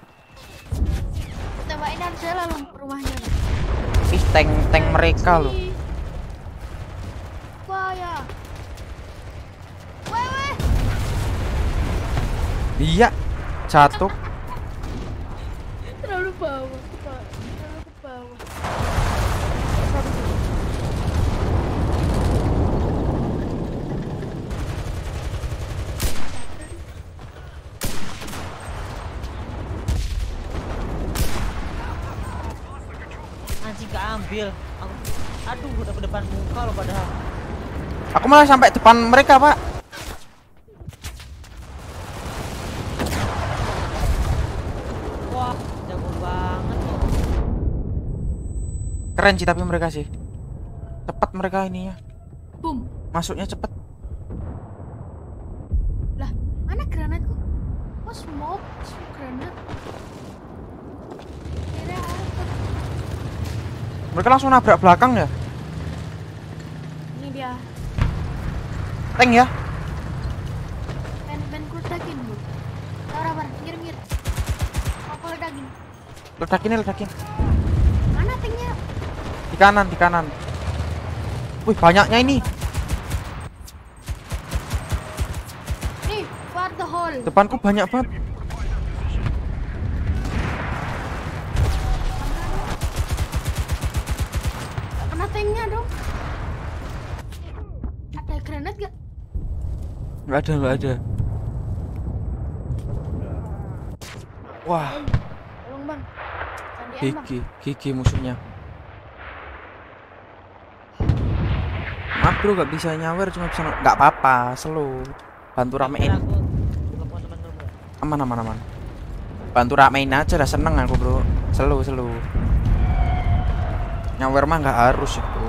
Tembakin aja lalu rumahnya. Ih, tank tank mereka loh. Ih. Bahaya. Weh, weh. Iya. Jatuh. Terlalu bawah, Pak. Terlalu ke bawah. anjing keambil. Aku aduh udah ke depan muka lo padahal. Aku malah sampai depan mereka, Pak. Wah, jago banget loh. Keren sih tapi mereka sih. Cepat mereka ini ya. Boom. Masuknya cepet. Lah, mana granatku? Oh, smoke, granat. Apa? Mereka langsung nabrak belakang ya. Ini dia. Tank ya. Pen pen ledakin, Bu. Sabar. Minggir, minggir. Aku ledakin. Ledakin ledakin. Di kanan, di kanan. Wih, banyaknya ini. Nih, fire the hole. Depanku banyak banget. Gak kena tanknya dong. Ada granat gak? Nggak ada, nggak ada. Wah, Tolong bang. gigi, gigi musuhnya. Maaf bro, gak bisa nyawer, cuma bisa nggak apa-apa, slow. Bantu ramein, aman aman aman. Bantu ramein aja, udah seneng aku bro. Slow slow. Nyawer mah nggak harus itu.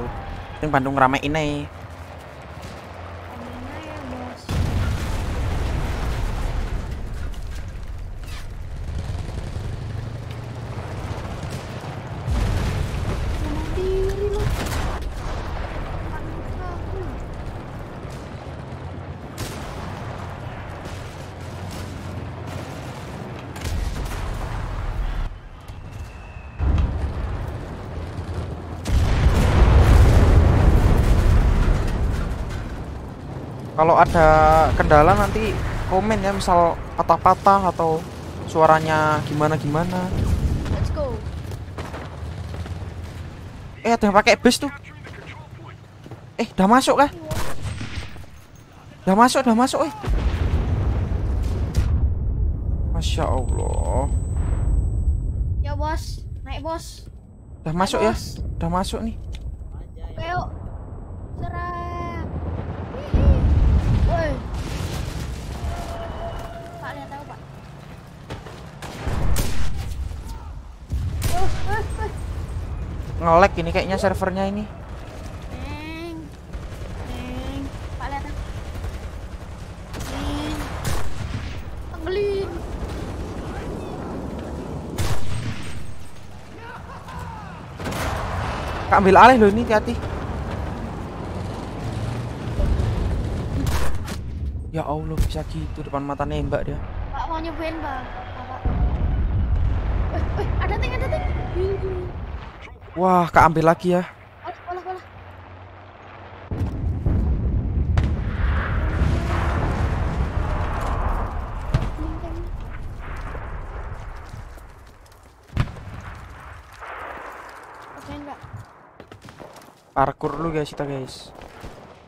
Yang bantu ngeramein aja. Ada kendala nanti komen ya, misal patah-patah atau suaranya gimana-gimana. Eh, ada yang pakai bus tuh. Eh, udah masuk kah? Udah masuk, udah masuk, eh. Masya Allah. Ya bos, naik bos. Udah masuk ya? Udah masuk nih. Oke yuk. Serang. Hihi. Woi. Pak lihat aku pak. Oh, eh, eh. Nge-lag ini kayaknya servernya ini. Neng. Neng. Pak lihat aku. Neng. Tenggelin. Kak ambil alih loh ini hati-hati. Ya Allah bisa gitu depan mata nembak dia. Pak mau nyobain bang. Pak. Eh, eh, ada tank, ada tank. Gini, gini. Wah, Kak ambil lagi ya. Olah, olah, olah. Cobain Parkur dulu guys kita guys.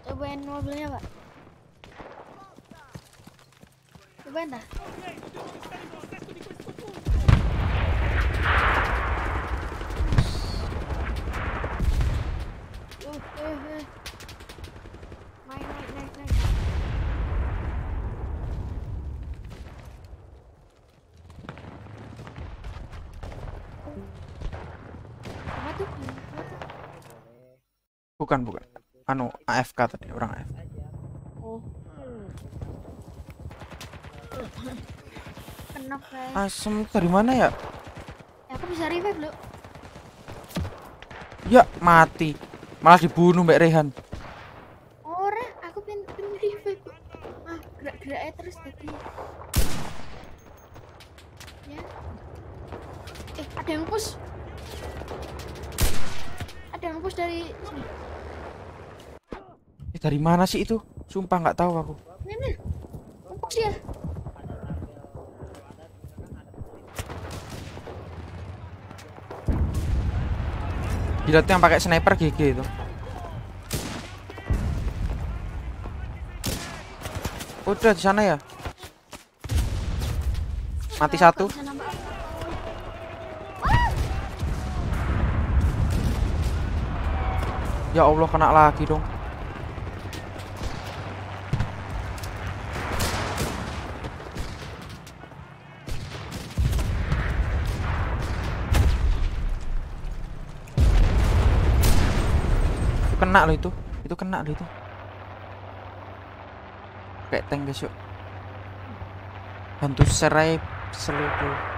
cobain mobilnya pak. ban dah. Uh, uh, uh. Naik, naik, naik, naik. Apa tuh? Apa tuh? Bukan, bukan. Anu, AFK tadi, orang AFK. Oh. Asem dari mana ya? Ya, aku bisa revive lo. Ya, mati. Malah dibunuh Mbak Rehan. Ora, aku pengen pengen revive. kok. Ah, gerak-geraknya terus tadi. Ya. Eh, ada yang push. Ada yang push dari sini. Eh, dari mana sih itu? Sumpah nggak tahu aku. Mana? Ya. Gila tuh yang pakai sniper GG itu. Udah di sana ya? Mati satu. Ya Allah kena lagi dong. Kena loh itu. Itu kena loh itu. Kayak tank guys yuk. Bantu serai seluruh.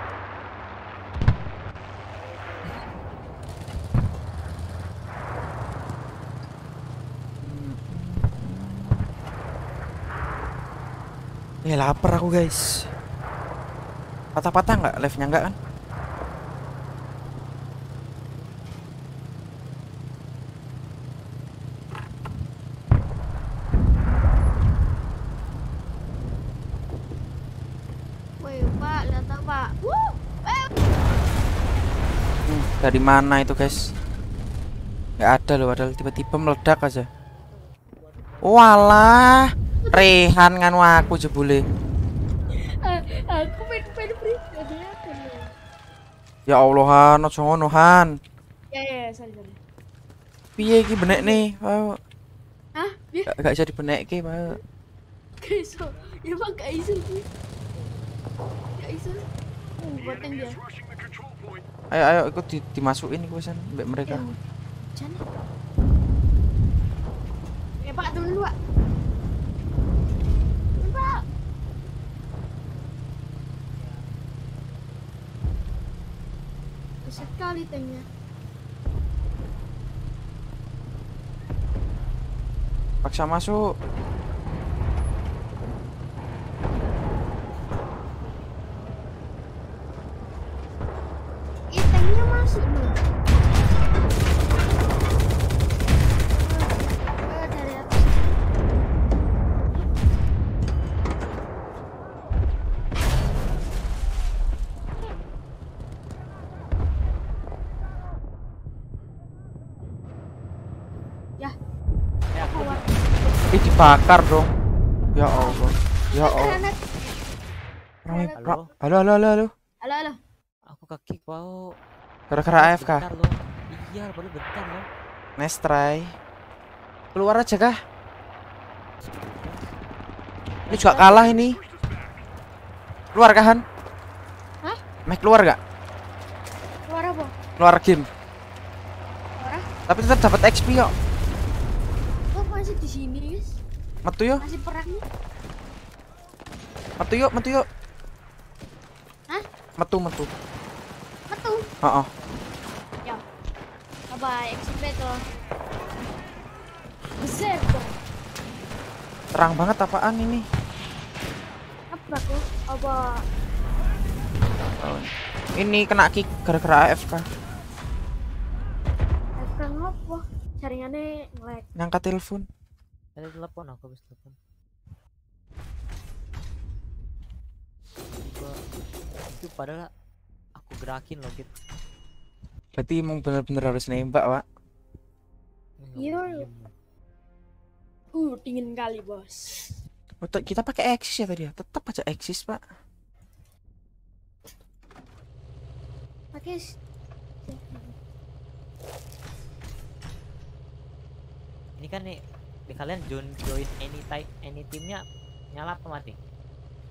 Eh lapar aku guys. Patah-patah nggak live-nya nggak kan? Woi, Pak, lihat apa, Pak? Wuh. Eh, Hmm, dari mana itu guys? Nggak ada loh padahal tiba-tiba meledak aja. Walah, Rehan nganu aku jebule. ah, aku nih? Ya Allah Han, ojo ngono Han. Ya, ya, ya, sorry, sorry. Piye iki benek nih? Pak? Hah? Ya, Gak, gak bisa dibenekke, Pak. gak iso. Ya, Pak, gak iso. Gak iso. Uh, batang dia. Rushing the control point. Ayo ayo ikut di, dimasukin iku san mbek mereka. Ya. Ya, Pak, temen dulu, Pak. Temen, Pak. Besar kali tanknya. Paksa masuk. Ih dibakar dong. Ya Allah. Ya Allah. Ramai Halo? Halo halo halo halo. Halo, halo. aku ke kick wow. Gara-gara AFK. Iya, baru bentar loh. Nice try. Keluar aja kah? Ini juga kalah ini. Keluar kah Han? Hah? Mike keluar gak? Keluar apa? Keluar game. Keluar? Tapi tetap dapat XP. Kok masih di sini, guys? Metu yuk, Masih perang. metu yuk, metu yuk. Hah? Metu, metu. Metu. Heeh. Ya. Bye-bye, exit battle. Besar. Terang banget apaan ini? Apa kok? Apa? Oh, Ini kena kick gara-gara AFK. Ekran apa? Jaringannya nge-lag. Ngangkat telepon. Ada telepon aku habis telepon. Tiba itu padahal aku gerakin loh gitu. Berarti emang bener-bener harus nembak, Pak. Iya. Uh, dingin kali, Bos. Te- kita pakai eksis ya tadi ya. Tetap aja eksis, Pak. Pakai Ini kan nih di kalian join join any type any timnya nyala apa mati?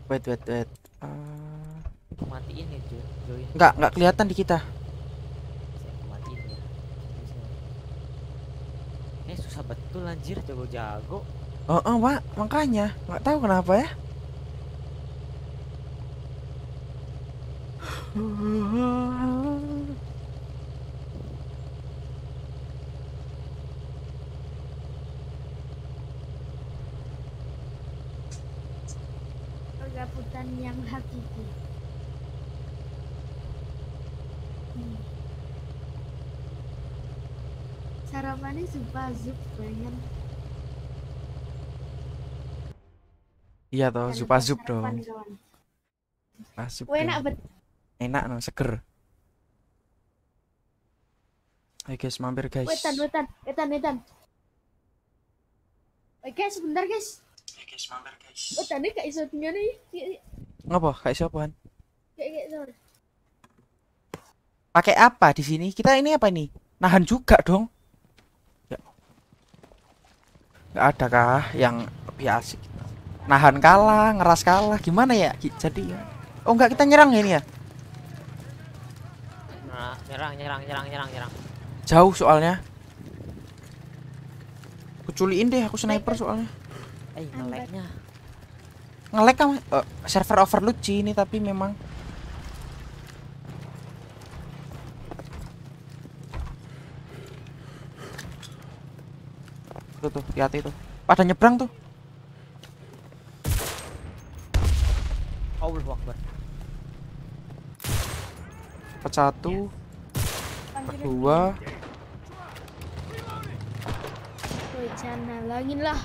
Wait, wait, wait. Eh, Aku matiin nih join join. nggak, nggak kelihatan di kita. Matiin ya. Eh susah betul anjir jago-jago. Oh, oh, Pak. Makanya nggak tahu kenapa ya. pergabutan yang hakiki. Hmm. Sarapannya super zup pengen. Iya toh, lupa zup dong. zup Wah, enak bet. Enak no, seger. Ayo guys, mampir guys. Wetan, wetan, wetan, wetan. Oke, sebentar guys. Ayo guys, mampir guys. Wetan ini kayak iso tinggal nih. Kayak Ngapa? Kayak siapaan? kayak kayak iso. Pakai apa di sini? Kita ini apa nih? Nahan juga dong. Ya. Nggak ada kah yang lebih asik? Nahan kalah, ngeras kalah, gimana ya? Jadi Oh enggak kita nyerang ya ini ya? Nah, nyerang nyerang nyerang nyerang nyerang. Jauh soalnya. Aku culiin deh, aku sniper soalnya. Eh ngeleknya. Ngelek kan eh, server overload sih ini tapi memang Tuh tuh, hati tuh. Pada nyebrang tuh. Allahu Akbar. Satu, dapat Panggilin. dua. Woi, jangan nalangin lah.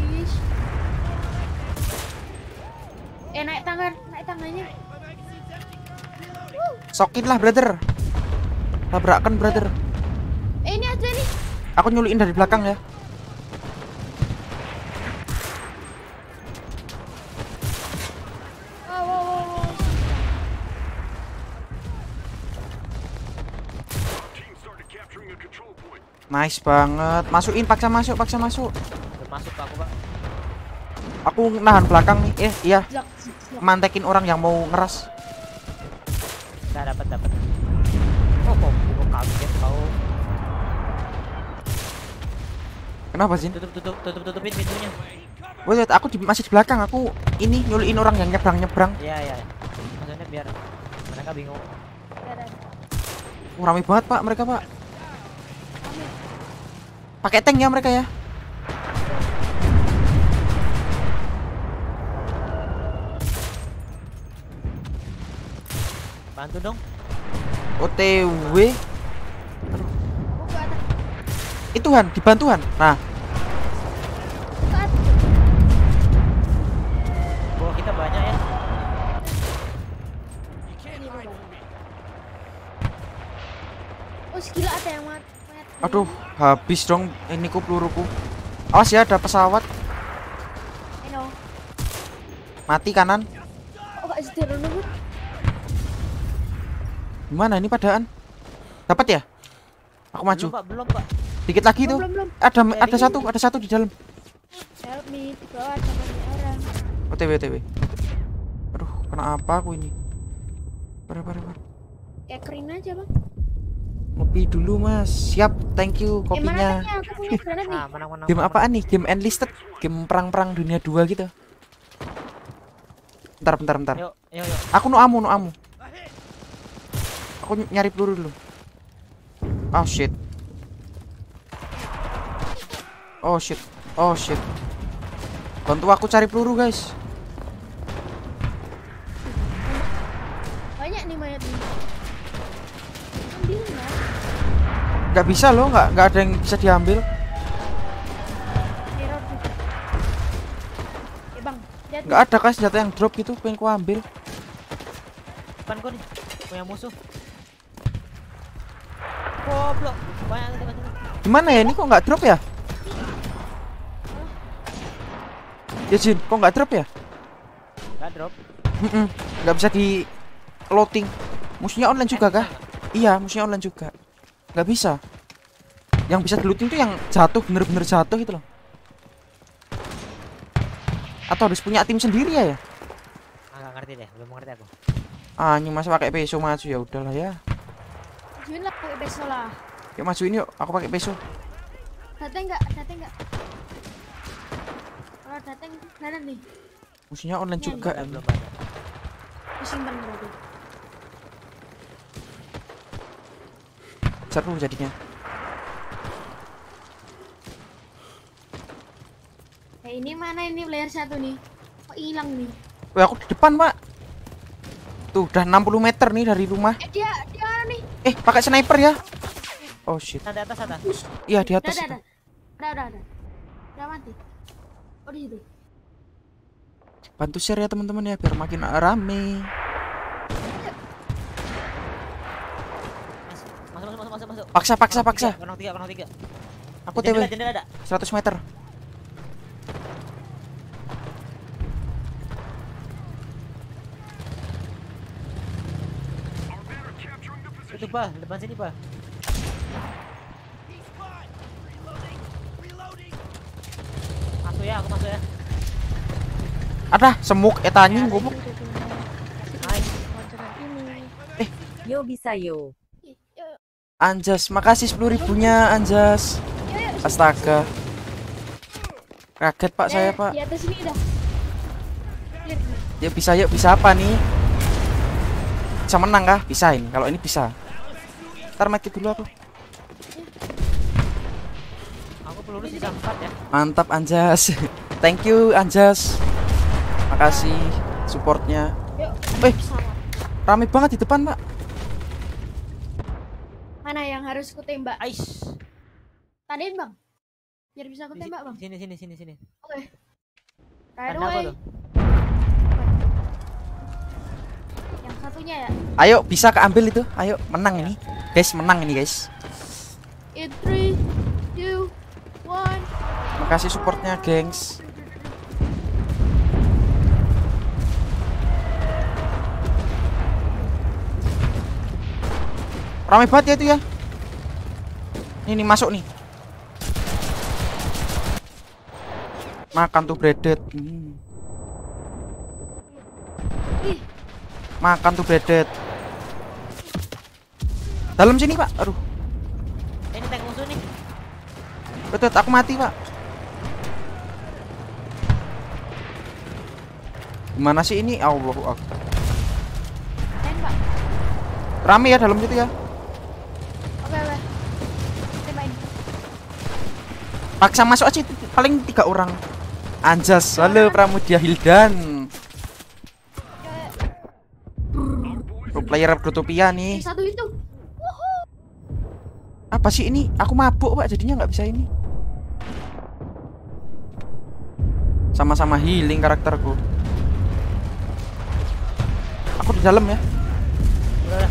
Ish. Eh, naik tangan, naik tangannya. Sokin lah, brother. Tabrakan, brother. Eh, ini ada nih. Aku nyuliin dari belakang ya. Wow, wow, wow. Nice banget. Masukin, paksa masuk, paksa masuk. Aku nahan belakang nih. Eh, iya. Mantekin orang yang mau ngeras. Udah dapat dapat. Oh kok kok kaget kau. Kenapa sih? Tutup tutup tutup tutupin pintunya. Wait, aku di, masih di belakang. Aku ini nyuliin orang yang nyebrang-nyebrang. Iya iya. Maksudnya biar mereka bingung. Uh, rame banget, Pak, mereka, Pak. Pakai tank ya mereka ya. Bantu dong. OTW. Itu Han, dibantu Han. Nah. Bawa kita banyak ya. Oh, gila ada yang mat. mat. aduh, habis dong ini ku peluruku. Awas ya, ada pesawat. Mati kanan. Oh, Gimana ini padaan? Dapat ya? Aku maju. Belum Pak, belum Pak. Dikit lagi Belum, tuh. belum, belum. Ada ada Dari- satu, ada satu di dalam. Help me, di bawah ada banyak orang. OTW OTW. Aduh, kena apa aku ini? Parah parah parah. Kayak kering aja, Bang. Ngopi dulu, Mas. Siap, thank you Eh, mana kopinya. menang menang. Game apaan nih? Game enlisted? Game perang-perang dunia 2 gitu. Bentar, bentar, bentar. Yuk, yuk, yuk. Aku no amu, no amu. Aku ny- nyari peluru dulu. Oh shit. Oh shit. Oh shit. Bantu aku cari peluru, guys. Banyak nih mayat lah. Gak bisa loh, nggak nggak ada yang bisa diambil. Eh, Bang. Lihat Nggak ada kan senjata yang drop gitu, pengen ku ambil. Depan gua nih. Punya musuh. Goblok. Banyak. Gimana ya ini kok nggak drop ya? Ya Jin, kok nggak drop ya? Nggak drop. Mm-mm, nggak bisa di loading. Musuhnya online juga kah? Iya, musuhnya online juga. Nggak bisa. Yang bisa di looting tuh yang jatuh bener-bener jatuh gitu loh. Atau harus punya tim sendiri ya ya? Ah, nggak ngerti deh, belum ngerti aku. Ah, ini masa pakai peso maju ya udahlah ya. Juin lah pakai peso lah. Yuk majuin yuk, aku pakai peso. Dateng nggak? Dateng nggak? Kalau dateng, dateng nih. Musuhnya online Iya, juga. Ini. belum ada. Disimpan berarti. Seru jadinya. Eh ini mana ini player satu nih? Kok hilang nih? Wah, aku di depan, Pak. Tuh, udah 60 meter nih dari rumah. Eh dia mana nih? Eh, pakai sniper ya? Oh shit. Ada atas ada. Iya, di atas. ada, itu. ada. Udah, udah, udah. Mati. Oh di situ. Bantu share ya teman-teman ya biar makin rame. Masuk, masuk, masuk, masuk, masuk. Paksa, paksa, paksa. tiga, tiga, tiga. Aku TW jendela ada. 100 meter. Our men are Itu pak, depan sini pak. Masuk ya, aku masuk ya. Ada semuk eta anjing goblok. Nice. Yo bisa yo. Anjas, makasih 10 ribunya Anjas. Astaga. Kaget Pak saya, Eh, Pak. Di atas sini dah. Lihat, lihat. Yuk bisa yuk, bisa apa nih? Bisa menang kah? Bisain. Kalau ini bisa. Ntar mati dulu aku. Aku peluru sisa empat ya. Mantap Anjas. Thank you Anjas. Makasih supportnya. Yuk. Eh. Rame banget di depan, Pak. Mana yang harus ku tembak? Ais. Tandain bang. Biar bisa ku Di tembak bang. Sini, sini, sini, sini. Oke. Right Tanda apa tuh? Yang satunya ya. Ayo bisa keambil itu. Ayo menang ini. Guys, menang ini, guys. In three, two, one. Makasih supportnya, gengs. Ramai banget ya itu ya. Ini nih masuk nih. Makan tuh breaded. Hmm. Ih, Makan tuh breaded. Dalam sini, Pak. Aduh, Ini tank musuh nih. betul aku mati, Pak. Gimana sih ini? Allahu Akbar. Rame ya dalam situ ya. Oke, oke. Paksa masuk aja paling tiga orang. Anjas, halo Pramudia Hildan. Player Protopia Yang nih. satu itu. Apa sih ini? Aku mabuk pak, jadinya nggak bisa ini. Sama-sama healing karakterku. Aku di dalam ya. Dapat,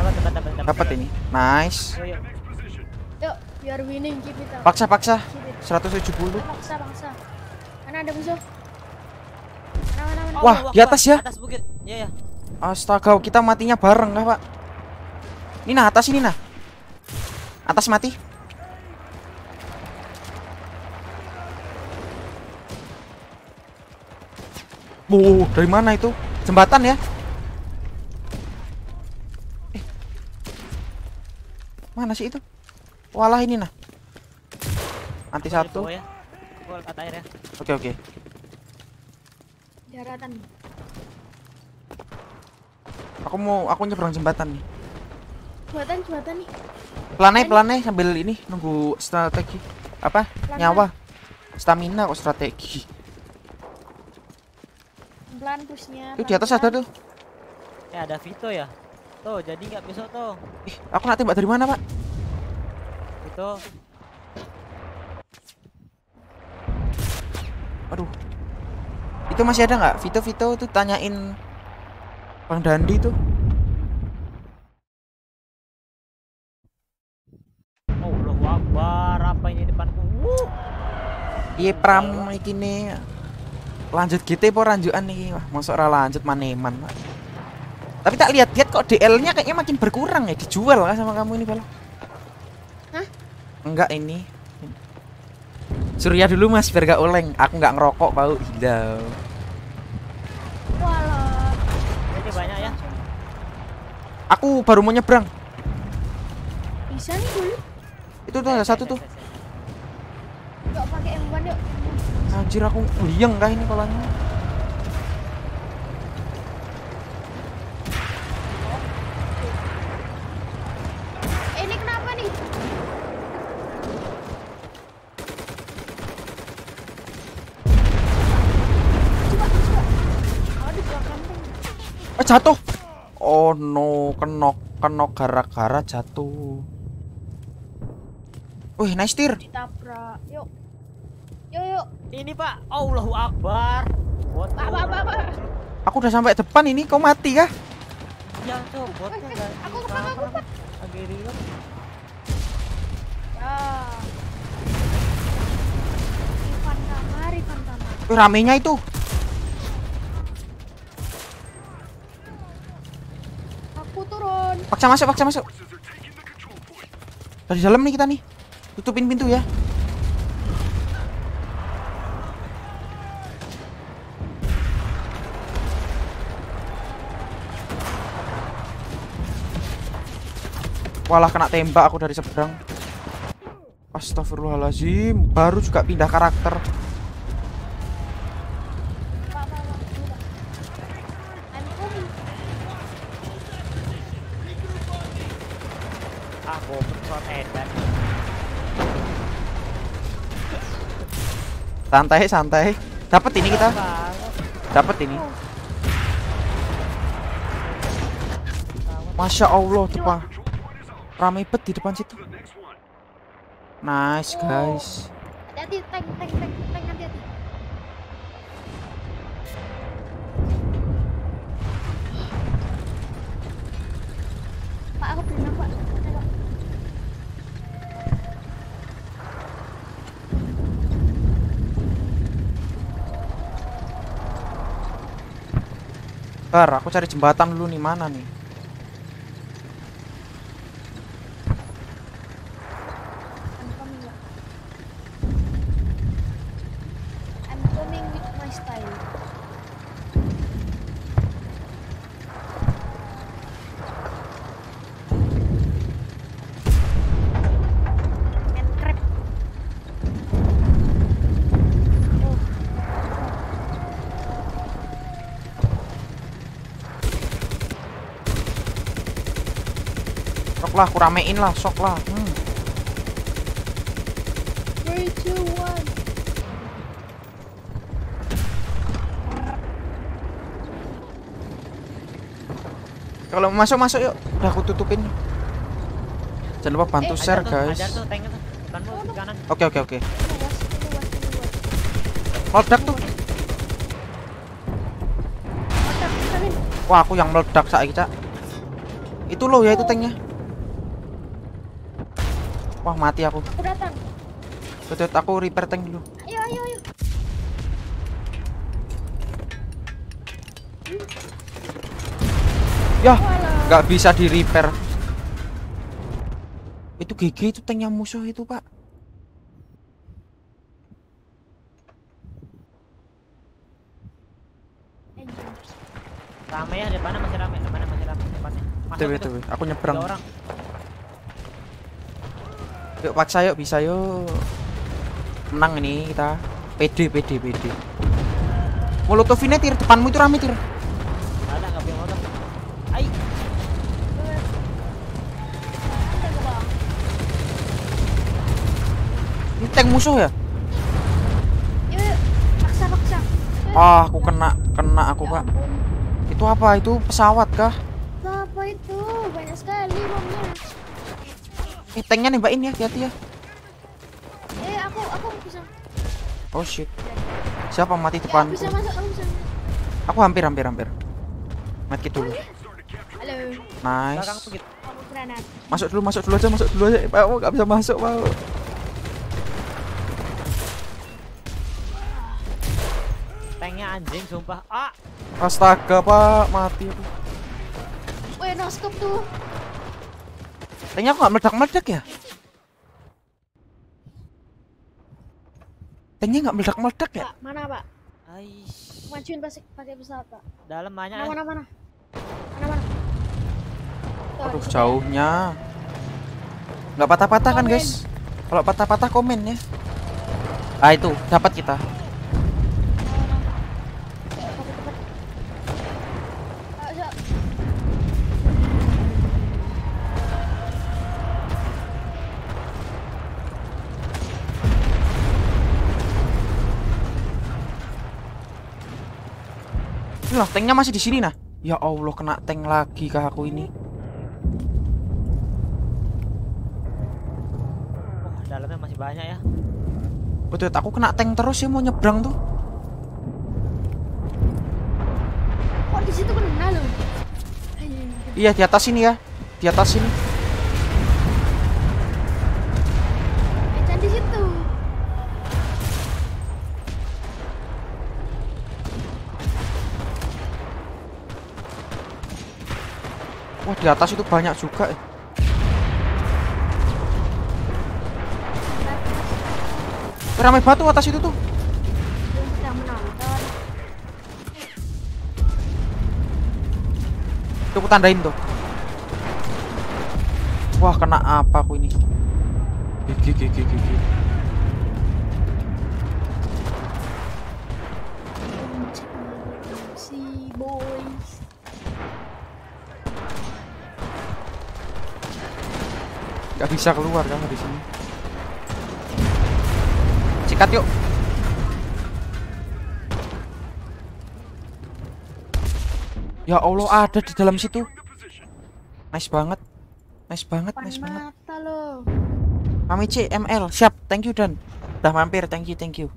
dapat, dapat, dapat. Dapat ini. Nice. Yuk, biar winning keep it up. Paksa paksa. Keep it. 170. Paksa, paksa. Mana ada musuh? Mana, mana, mana? Wah, Allah di atas ya? Atas bukit. Iya, ya. Astaga, kita matinya bareng kah, Pak? Ini nah, atas ini nah. Atas mati. Wow, dari mana itu? Jembatan ya? Eh. Mana sih itu? Walah ini nah. Anti satu. ya. Ya. Oke oke. Daratan. Aku mau aku nyebrang jembatan nih. Buatan, buatan nih. Pelan aja, pelan aja sambil ini nunggu strategi. Apa? Nyawa. Stamina kok strategi. Pelan pushnya. Itu di atas ada tuh. Eh, ada Vito ya. Tuh, jadi nggak besok tuh. Ih, aku nak tembak dari mana, Pak? Vito. Aduh. Itu masih ada nggak? Vito Vito tuh tanyain Bang Dandi tuh. Oh, Allahu Akbar. Apa ini depanku? Wuh. Iya pram iki nih. lanjut GT apa ranjukan nih wah masuk ora lanjut maneman pak tapi tak lihat-lihat kok DL-nya kayaknya makin berkurang ya dijual kan sama kamu ini Bal Hah? enggak ini Surya dulu mas biar gak oleng aku nggak ngerokok bau hilau Walah. Ini banyak ya. Aku baru mau nyebrang Bisa nih dulu. itu tuh ada satu tuh Yuk pakai M1 yuk. anjir aku liang kah ini kolanya ini kenapa nih? Coba, coba. Belakang eh jatuh oh no kenok kenok gara-gara jatuh Wih, nice tir. Ditabrak. Yuk. Yuk, yuk. Ini Pak, Allahu Akbar. Bot. Pak, pak, pak, pak. Aku udah sampai depan ini, kau mati kah? Ya tuh, botnya Eh, enggak. aku kepala aku, Pak. Reload. Ya. Ivan kamar, Ivan kamar. Wih, ramenya itu. Aku turun. Paksa masuk, paksa masuk. Dari dalam nih kita nih. Tutupin pintu ya. Walah kena tembak aku dari seberang. Astagfirullahalazim, baru juga pindah karakter. Pak, pak, pak. Tunggu, Pak. I'm coming. Ah, goblok shot edan. Santai, santai. Dapat ini kita, dapat ini. Masya Allah, depan. Rame bet di depan situ. Nice, guys. Hati-hati, tank, tank, tank, Bentar, aku cari jembatan dulu nih, mana nih? I'm coming, Pak. I'm coming with my style. And crap. Oh, Sok lah, aku ramein lah, sok lah. Hmm. three, two, one. Kalau masuk, masuk yuk. Udah aku tutupin. Jangan lupa bantu Eh, share, tuh, guys. Ada tuh tanknya tuh. Depanmu di kanan. Oke, oke, oke. Was. Meledak tuh. Wah, aku yang meledak saat Cak. Itu loh ya itu tanknya. Wah, mati aku. Aku datang. Betul, aku repair tank dulu. Ayo, ayo, ayo. Walah. nggak bisa di repair. Itu GG itu tanknya musuh itu, Pak. Rame ya depannya masih rame, depannya masih rame depannya. Masuk tuh, aku nyebrang. Tiga orang. Yuk paksa yuk, bisa yuk. Menang ini kita. PD, PD, PD. Molotovinnya tir, depanmu itu rame tir. Ada nggak punya motor? Ai. Ini tank musuh ya? Yuk, yuk. Paksa, paksa. Yuk. Ah, aku kena, kena aku pak. ampun. Itu apa? Itu pesawat kah? Eh, tanknya nembakin ya, hati-hati ya. Eh, aku aku bisa. Oh shit. Siapa mati Ya, depanku? bisa masuk, aku bisa. Aku hampir, hampir, hampir. Medkit dulu. Halo. belakang Nice. gitu. Masuk dulu, masuk dulu aja, masuk dulu aja. Pak, aku nggak bisa masuk, Pak. Tanknya anjing sumpah. Ah, Astaga, Pak, mati aku. Woi, no scope tuh. Tanknya kok nggak meledak-meledak ya? Tanknya nggak meledak-meledak ya? Pak, mana, Pak? Aish. Majuin pakai pakai pesawat, Pak. Dalam banyak. Mana, eh. mana, mana? Mana, mana? Tuh, Aduh, jauhnya. Nggak patah-patah kan, guys? Kalau patah-patah komen ya. Ah, itu dapat kita. Lah, tanknya masih di sini nah. Ya Allah, kena tank lagi kah aku ini. Wah, dalamnya masih banyak ya. Betul, aku kena tank terus ya mau nyebrang tuh. Kok di situ kena loh? Iya, di atas sini ya. Di atas sini. Di atas itu banyak juga. eh. Ramai batu atas itu tuh. Aku tandain tuh. Wah, kena apa aku ini? Gigi gigi gigi. Bisa keluar kamu di sini. Sikat yuk. Ya Allah, ada di dalam situ. Nice banget. Nice banget, nice banget. mata lo. Mami C, ML, siap. Thank you Dan. Udah mampir, thank you, thank you.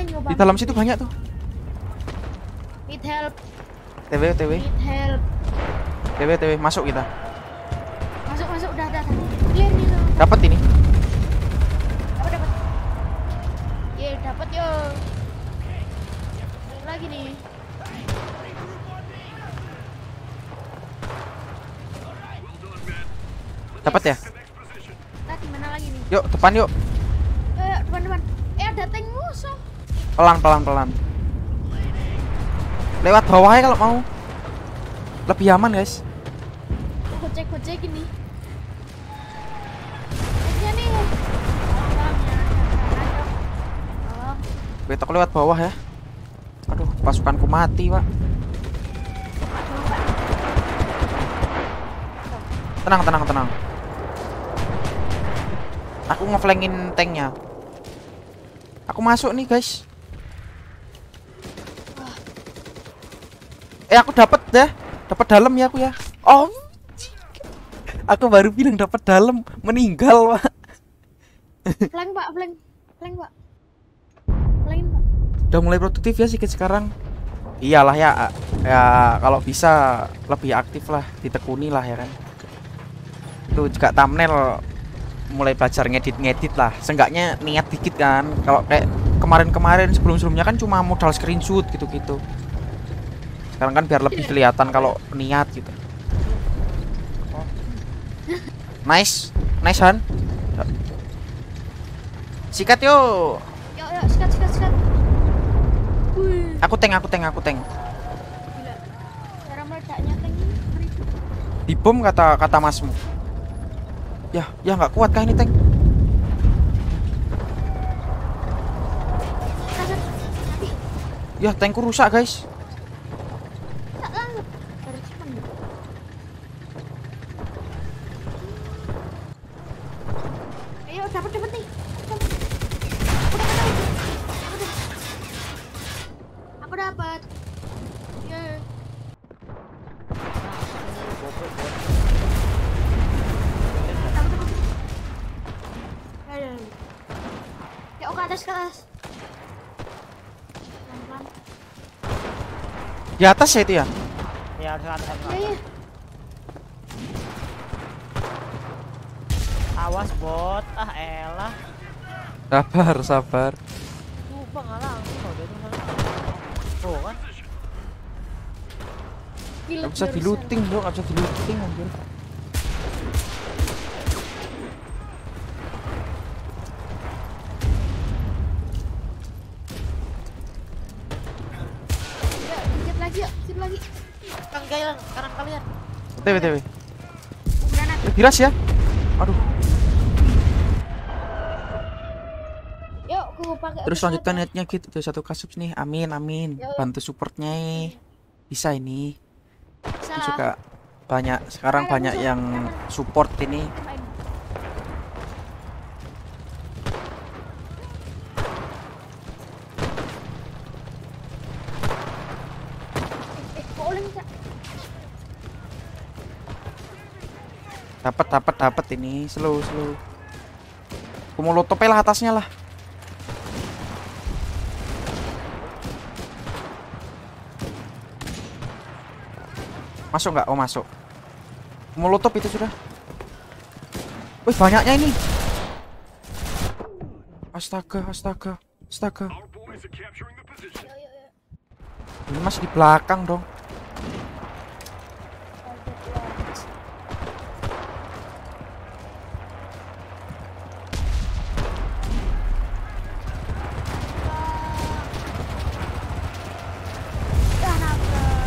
Di dalam situ banyak tuh. Need help. TW, TW. TW, TW, masuk kita. Masuk, masuk. Udah, udah. udah. Clear nih lo. Dapat ini. Dapat, dapat. Ye, dapat yo. Lagi nih. Dapat ya? Tadi mana lagi nih? Yuk, depan yuk. Eh, depan, depan. Eh, ada tank musuh. Pelan, pelan, pelan. Lewat bawah ya kalau mau. Lebih aman, guys. Gocek, gocek ini. Nih. Tolong. Betok lewat bawah ya. Aduh, pasukanku mati, Pak. Tenang, tenang, tenang. Aku ngeflankin tanknya. Aku masuk nih, guys. Eh, aku dapat deh. Dapat dalam ya aku ya. Oh. Aku baru bilang dapat dalam, meninggal, Pak. Flank, Pak. Flank. Flank, Pak. Flank, Pak. udah mulai produktif ya sedikit sekarang iyalah ya ya kalau bisa lebih aktif lah ditekuni lah ya kan itu juga thumbnail mulai belajar ngedit-ngedit lah seenggaknya niat dikit kan kalau kayak kemarin-kemarin sebelum-sebelumnya kan cuma modal screenshot gitu-gitu sekarang kan biar lebih kelihatan kalau niat gitu nice nice Han sikat. Wih. aku tank aku tank aku tank Gila. Cara meledaknya tank ini ngeri. Dibom kata kata masmu. Ya, ya nggak kuat kah ini tank? Ya tankku rusak guys. Tak lanjut. Dari Jepang. Ayo, dapat dapat nih. Dapat. Aku dapat dapat. Aku dapat. Aku dapat. Ye. Dapat dapat. Ayo. ayo. Ya, oh, ke atas ke atas. Pelan-pelan. Di atas ya itu ya. Ya harus ada Iya, iya. Awas bot ah elah Sabar, sabar. lupa langsung loh dia tuh sana oh kan Gak bisa yourself. di looting bro, gak bisa di looting anjir. TW, TW. Eh, Giras ya? Aduh. Yuk, aku pakai. Terus lanjutkan ya. netnya gitu tuh satu kasus nih. Amin, amin. Ya. Bantu supportnya. Bisa ini. Bisa Ini lah. juga banyak sekarang banyak yang support ini. Main. Eh, eh, kok oleng, Kak? Dapat, dapat, dapat ini. Slow, slow. Aku mau lotope lah atasnya lah. Masuk nggak? Oh masuk. Molotov itu sudah. Wih banyaknya ini. Astaga, astaga, astaga. Ini masih di belakang dong. Target launch. Ah, nabrak.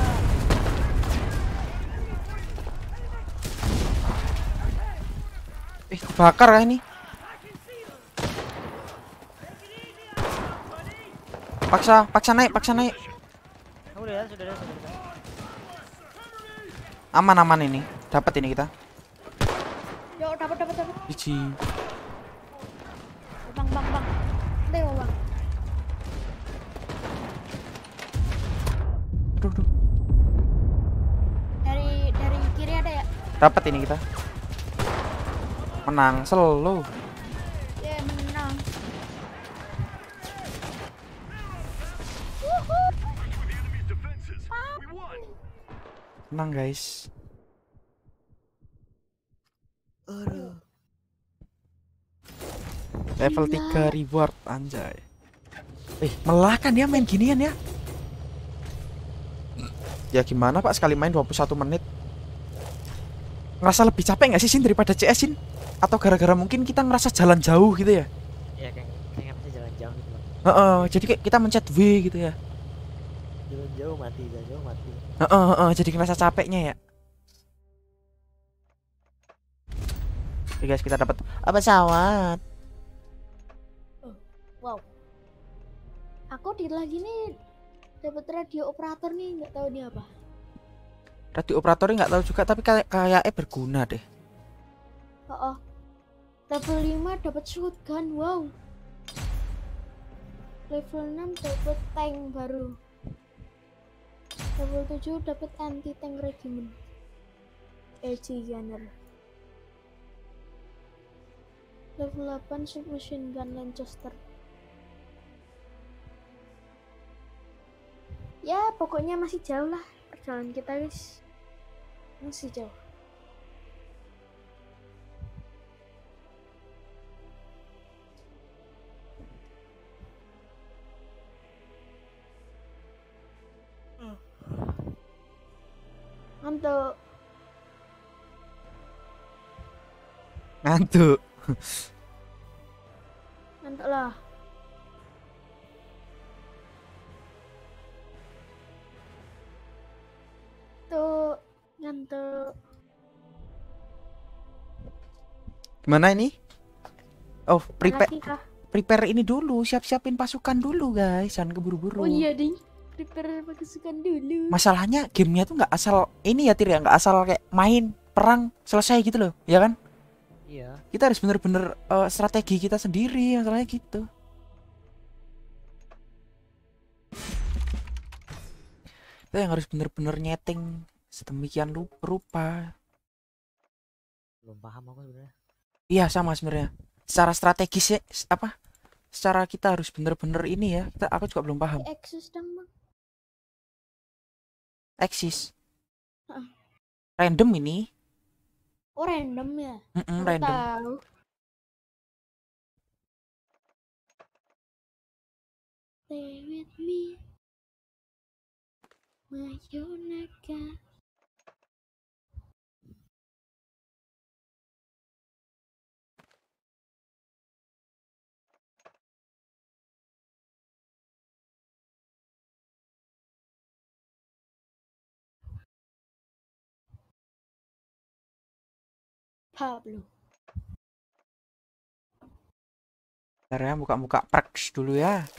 Kebakar ya ini. Paksa, paksa naik, paksa naik. udah sudah sudah. Aman aman ini. Dapat ini kita. Yuk, dapat, dapat, dapat. Biji. Bang, bang, bang. Dewa, bang. Aduh, aduh. Dari dari kiri ada ya? Dapat ini kita. Menang selalu. Ya, menang. We won. Menang guys. Level 3 reward anjay. Eh, melah kan dia main ginian ya? Ya gimana Pak sekali main 21 menit? Ngerasa lebih capek nggak sih Sin daripada CS Sin? Atau gara-gara mungkin kita ngerasa jalan jauh gitu ya? ya kayak kayak masih jalan jauh gitu loh Heeh, jadi kayak kita mencet W gitu ya. jalan jauh mati jalan jauh mati Heeh, heeh, jadi ngerasa capeknya ya. Oke guys, kita dapat apa pesawat? Wow. Aku di lagi nih dapat radio operator nih, nggak tahu ini apa. Radio operatornya nggak tahu juga tapi kayak kayaknya berguna deh. Oh, oh. Level 5 dapat shotgun, wow. Level 6 dapat tank baru. Level 7 dapat anti tank regiment. LG Gunner. Level 8 submachine gun Lancaster. Ya, pokoknya masih jauh lah perjalanan kita, guys. Masih jauh. Mantap. Ngantuk. Mantap lah. Gimana ini? Oh, prepare prepare ini dulu, siap-siapin pasukan dulu guys, jangan keburu-buru. Oh iya ding. Prepare pasukan dulu. Masalahnya gamenya tuh nggak asal ini ya Tir ya, nggak asal kayak main perang selesai gitu loh, ya kan? iya Kita harus bener-bener eh, strategi kita sendiri, masalahnya gitu. Kita yang harus bener-bener nyeting sedemikian lu- rupa. belum paham aku sebenarnya Iya sama sebenarnya. Secara strategis ya apa? Secara kita harus bener-bener ini ya. Kita, aku juga belum paham. Eksis dong. Eksis. Uh. Random ini. Oh random ya? Mm -mm, random. Tahu. Stay with me, Pablo. Bentar ya, buka-buka Prax dulu ya.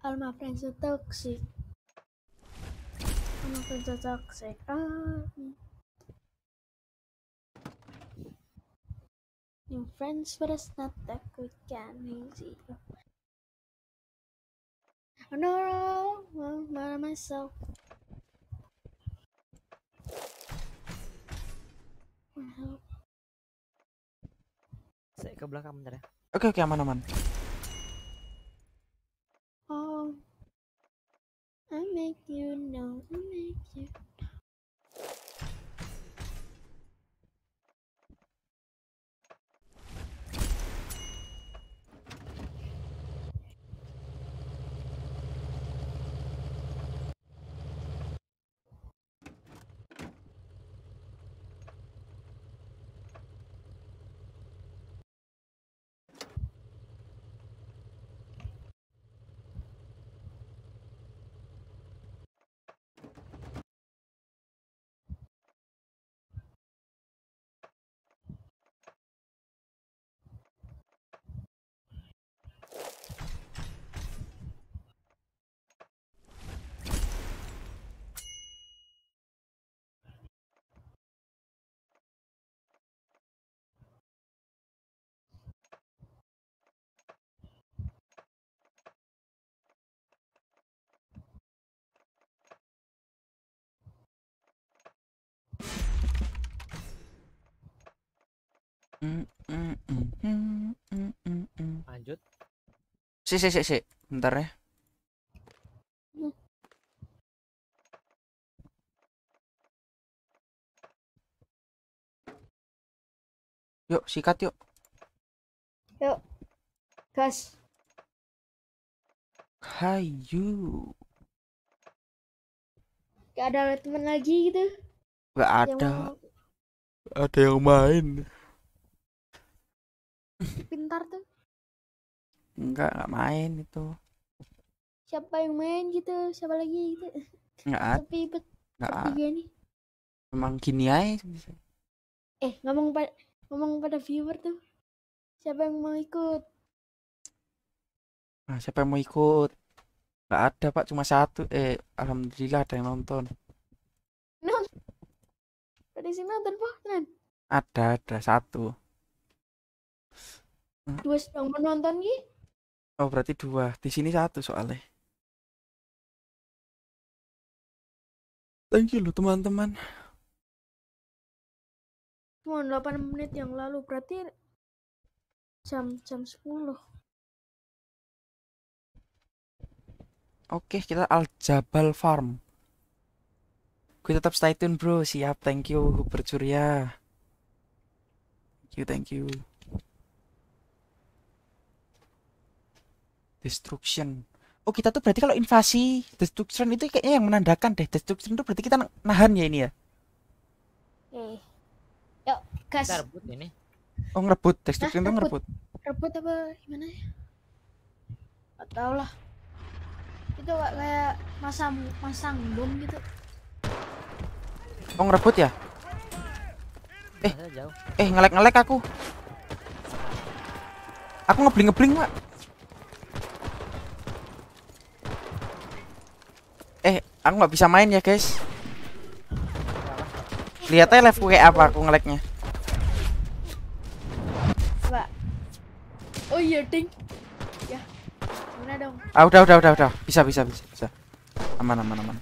All my friends are toxic. All my friends are toxic. Ah. New friends, but it's not that good. Can easy. Oh, no, no, I'm by myself. Well, Saya ke belakang bentar ya. Oke, okay, oke, aman-aman. Oh, um, I make you know, I make you. Lanjut. Si, si, si, si. Bentar ya. Yuk, sikat yuk. Yuk, gas. Hayu. Gak ada teman lagi gitu Gak yang ada. mau Ada yang main. pintar tuh. Enggak, enggak main itu. Siapa yang main gitu? Siapa lagi gitu? Enggak. Tapi bet Enggak nih. Emang gini aja. Eh, ngomong pada ngomong pada viewer tuh. Siapa yang mau ikut? Nah, siapa yang mau ikut? Enggak ada, Pak. Cuma satu. Eh, alhamdulillah ada yang nonton. Non. Dari sini nonton tenan. Ada, ada satu. Dua sedang menonton ki. Oh, berarti dua. Di sini satu soalnya. Thank you loh teman-teman. Cuma 8 menit yang lalu berarti jam jam 10. Oke, kita Al Jabal Farm. Gue tetap stay tune, bro. Siap, thank you, Hubert Surya. Thank you, thank you. Destruction. Oh, kita tuh berarti kalau invasi destruction itu kayaknya yang menandakan deh. Destruction itu berarti kita na- nahan ya ini ya. Eh. Yuk, gas. Kita rebut ini. Oh, ngerebut. Destruction itu ngerebut. Rebut apa gimana ya? Gak tau lah. Itu kayak- kayak masang masang bom gitu. Oh, ngerebut ya? Eh. Eh, ngelek-ngelek aku. Aku ngebling-ngebling, Pak. Eh, aku nggak bisa main ya, guys. Lihat aja live kayak apa aku ngeleknya. Oh iya, ding. Ya. Gimana dong? Ah, udah, udah, udah, udah. Bisa, bisa, bisa, bisa. Aman, aman, aman.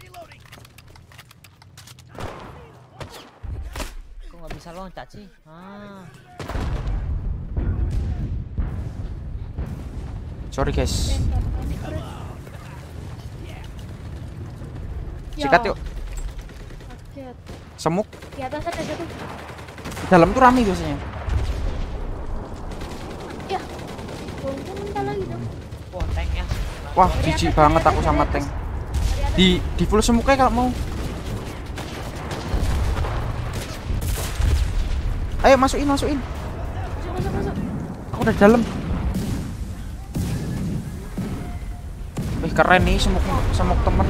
Reloading. Kok nggak bisa loncat sih? Ah. Sorry, guys. Sikat Ya. yuk. Semuk Di atas ada tuh. di dalam tuh rame biasanya. Ya. Lagi dong. Wah, tanknya. Wah, jijik banget aku sama tank. Di di full semuknya kalau mau. Ayo masukin, masukin. Masuk, masuk, masuk. Aku udah di dalam. Keren nih semuk semuk temen.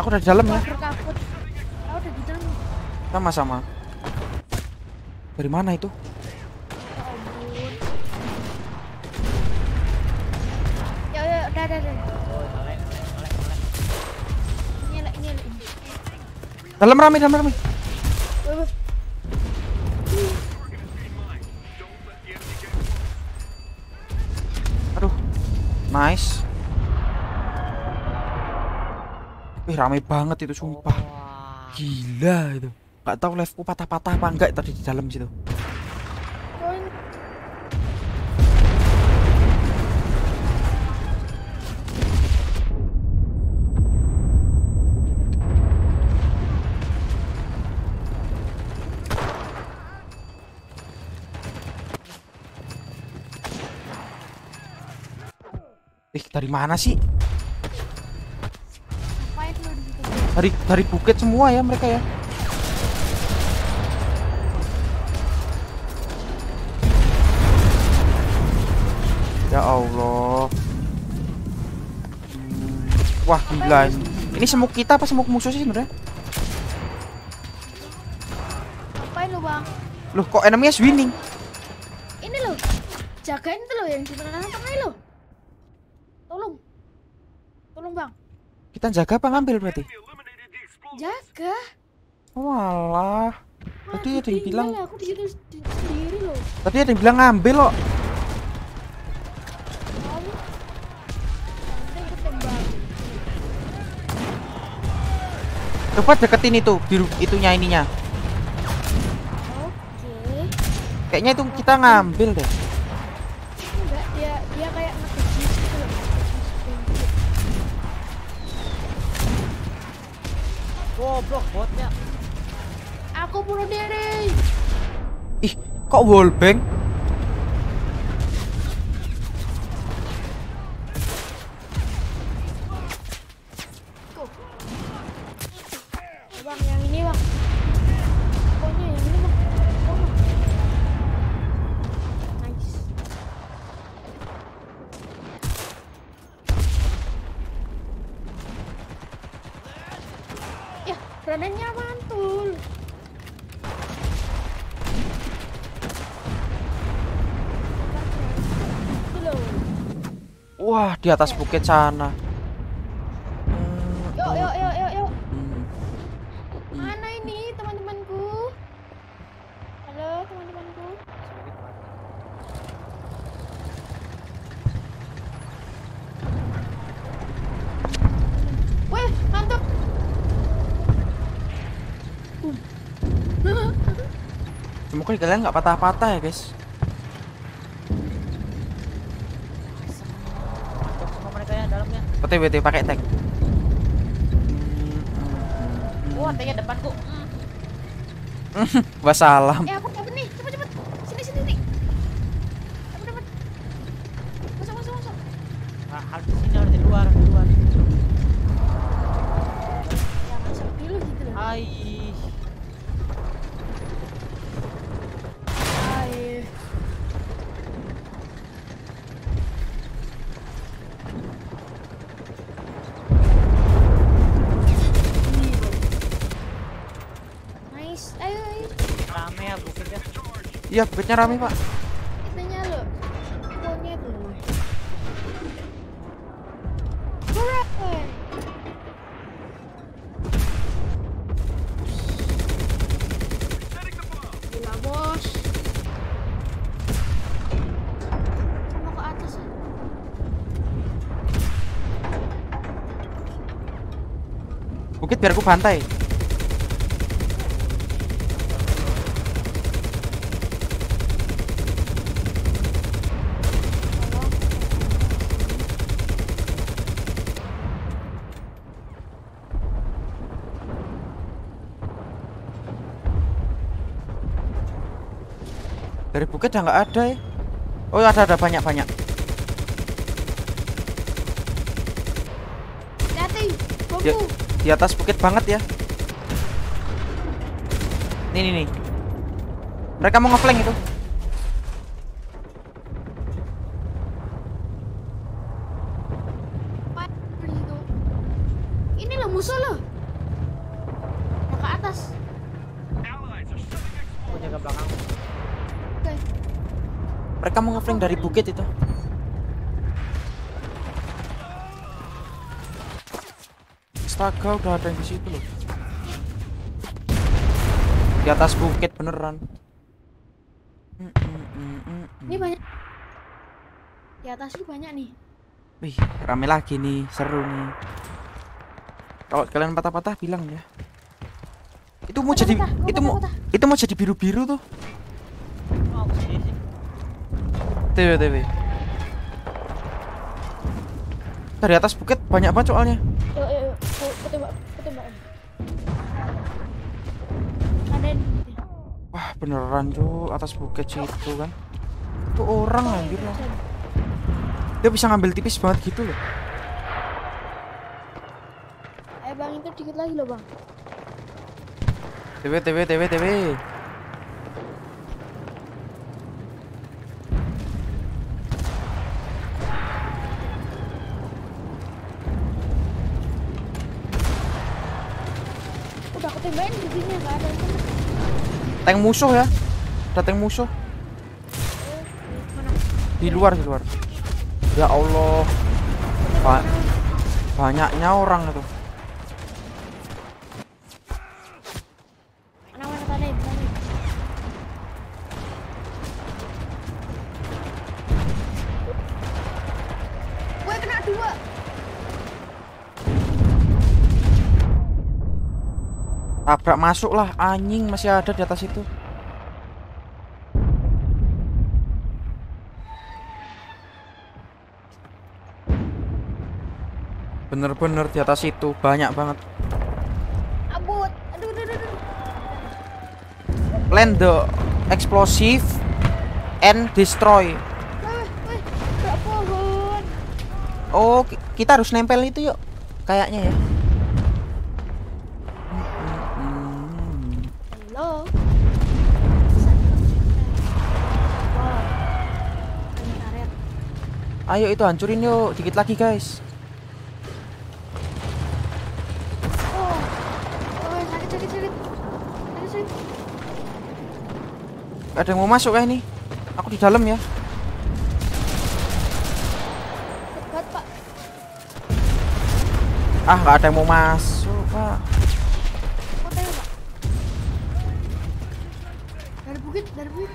Aku udah di dalam ya. Sama-sama. Dari mana itu? Ya. Ya, udah, udah. Dalam rame, dalam rame. Nice. Wih, rame banget itu sumpah. Wah. Gila itu. Gak tahu liveku patah-patah apa enggak tadi di dalam situ. Dari mana sih? Dari dari bukit semua ya mereka ya. Ya Allah. Wah gila ini. Ini semuk kita apa semuk musuh sih sebenarnya? Ngapain lu, Bang? Loh kok enemy is winning? Ini lo. Jagain itu lo yang di tengah-tengah lo. Tolong, Bang. Kita jaga apa ngambil berarti? Jaga. Walah. Wah, Tadi ada yang bilang- Aku di situ di- sendiri loh. Tadi ada yang bilang ngambil loh. Coba deketin itu biru itunya ininya. Oke. Kayaknya itu kita ngambil deh. Goblok botnya. Aku bunuh diri. Ih, kok wallbang? Go. Bang, yang ini bang. Pokoknya yang ini bang. Oh, bang. Nice. Ya, granatnya mantul. Itu loh. Wah, di atas bukit sana. Yuk, yuk, yuk, yuk, yuk. Hmm. Mana ini teman-temanku? Halo teman-temanku. Weh, mantap. Semoga kalian nggak patah-patah ya guys. Mantap semua mereka ya OTW pakai tank. Wah, tanknya depanku. Hmm. Wassalam. eh, aku dapat nih. Cepet cepet. Sini sini sini. Aku dapat. Masuk masuk masuk. Ah, harus di sini harus di luar, di luar. Ya masuk dulu gitu loh. Hai. Hai. Nice. Ayo ayo. Rame ya bukitnya. Bukitnya rame pak. Itunya lo. Pokoknya itu. Gila bos. Mau ke atas ya? Bukit biar aku bantai. Dari bukit udah nggak ada ya. Oh ada ada banyak banyak. Ya. bambu. Di atas bukit banget ya. Nih nih nih. Mereka mau ngeflank itu. Apa itu? Ini loh musuh loh. Mau ke atas. Allies are setting explosives. Aku jaga belakang. Oke. Mau ngeflank dari bukit itu. Astaga, udah ada yang di situ loh. Di atas bukit beneran. Mm, mm, mm, mm, mm. Ini banyak. Di atas tuh banyak nih. Wih, rame lagi nih, seru nih. Kalau kalian patah-patah bilang ya. Itu mau jadi Patah-patah, mau itu mau itu mau jadi biru-biru tuh. Oh, aku sendiri sih. TW TW. Dari atas bukit banyak banget soalnya. Yuk, yuk, yuk. Ku- Ketembak, ketembak. Ada yang Wah, beneran tuh atas bukit situ kan. Itu orang anjir lah. Dia bisa ngambil tipis banget gitu loh. Eh bang itu dikit lagi loh bang. TW TW TW TW. Udah aku tembakin begini nggak ada yang kena. Tank musuh ya. Ada tank musuh di luar di luar. Ya Allah, Ba- banyaknya orang itu. Mana mana tadi? Tadi. Gue kena dua. Tabrak masuk lah, anjing masih ada di atas itu. Bener-bener di atas itu banyak banget. Abut. Aduh, aduh, aduh. Land the explosive and destroy. Gak pohon. Oh, ki- kita harus nempel itu yuk. Kayaknya ya. Ayo itu hancurin yuk, dikit lagi guys. Oh. Oh, sakit, sakit, sakit. Sakit, sakit. Ada yang mau masuk kayak ini. Aku di dalam ya. Hebat, Pak. Ah, nggak ada yang mau masuk, Pak. Kotanya, Pak. Dari bukit, dari bukit.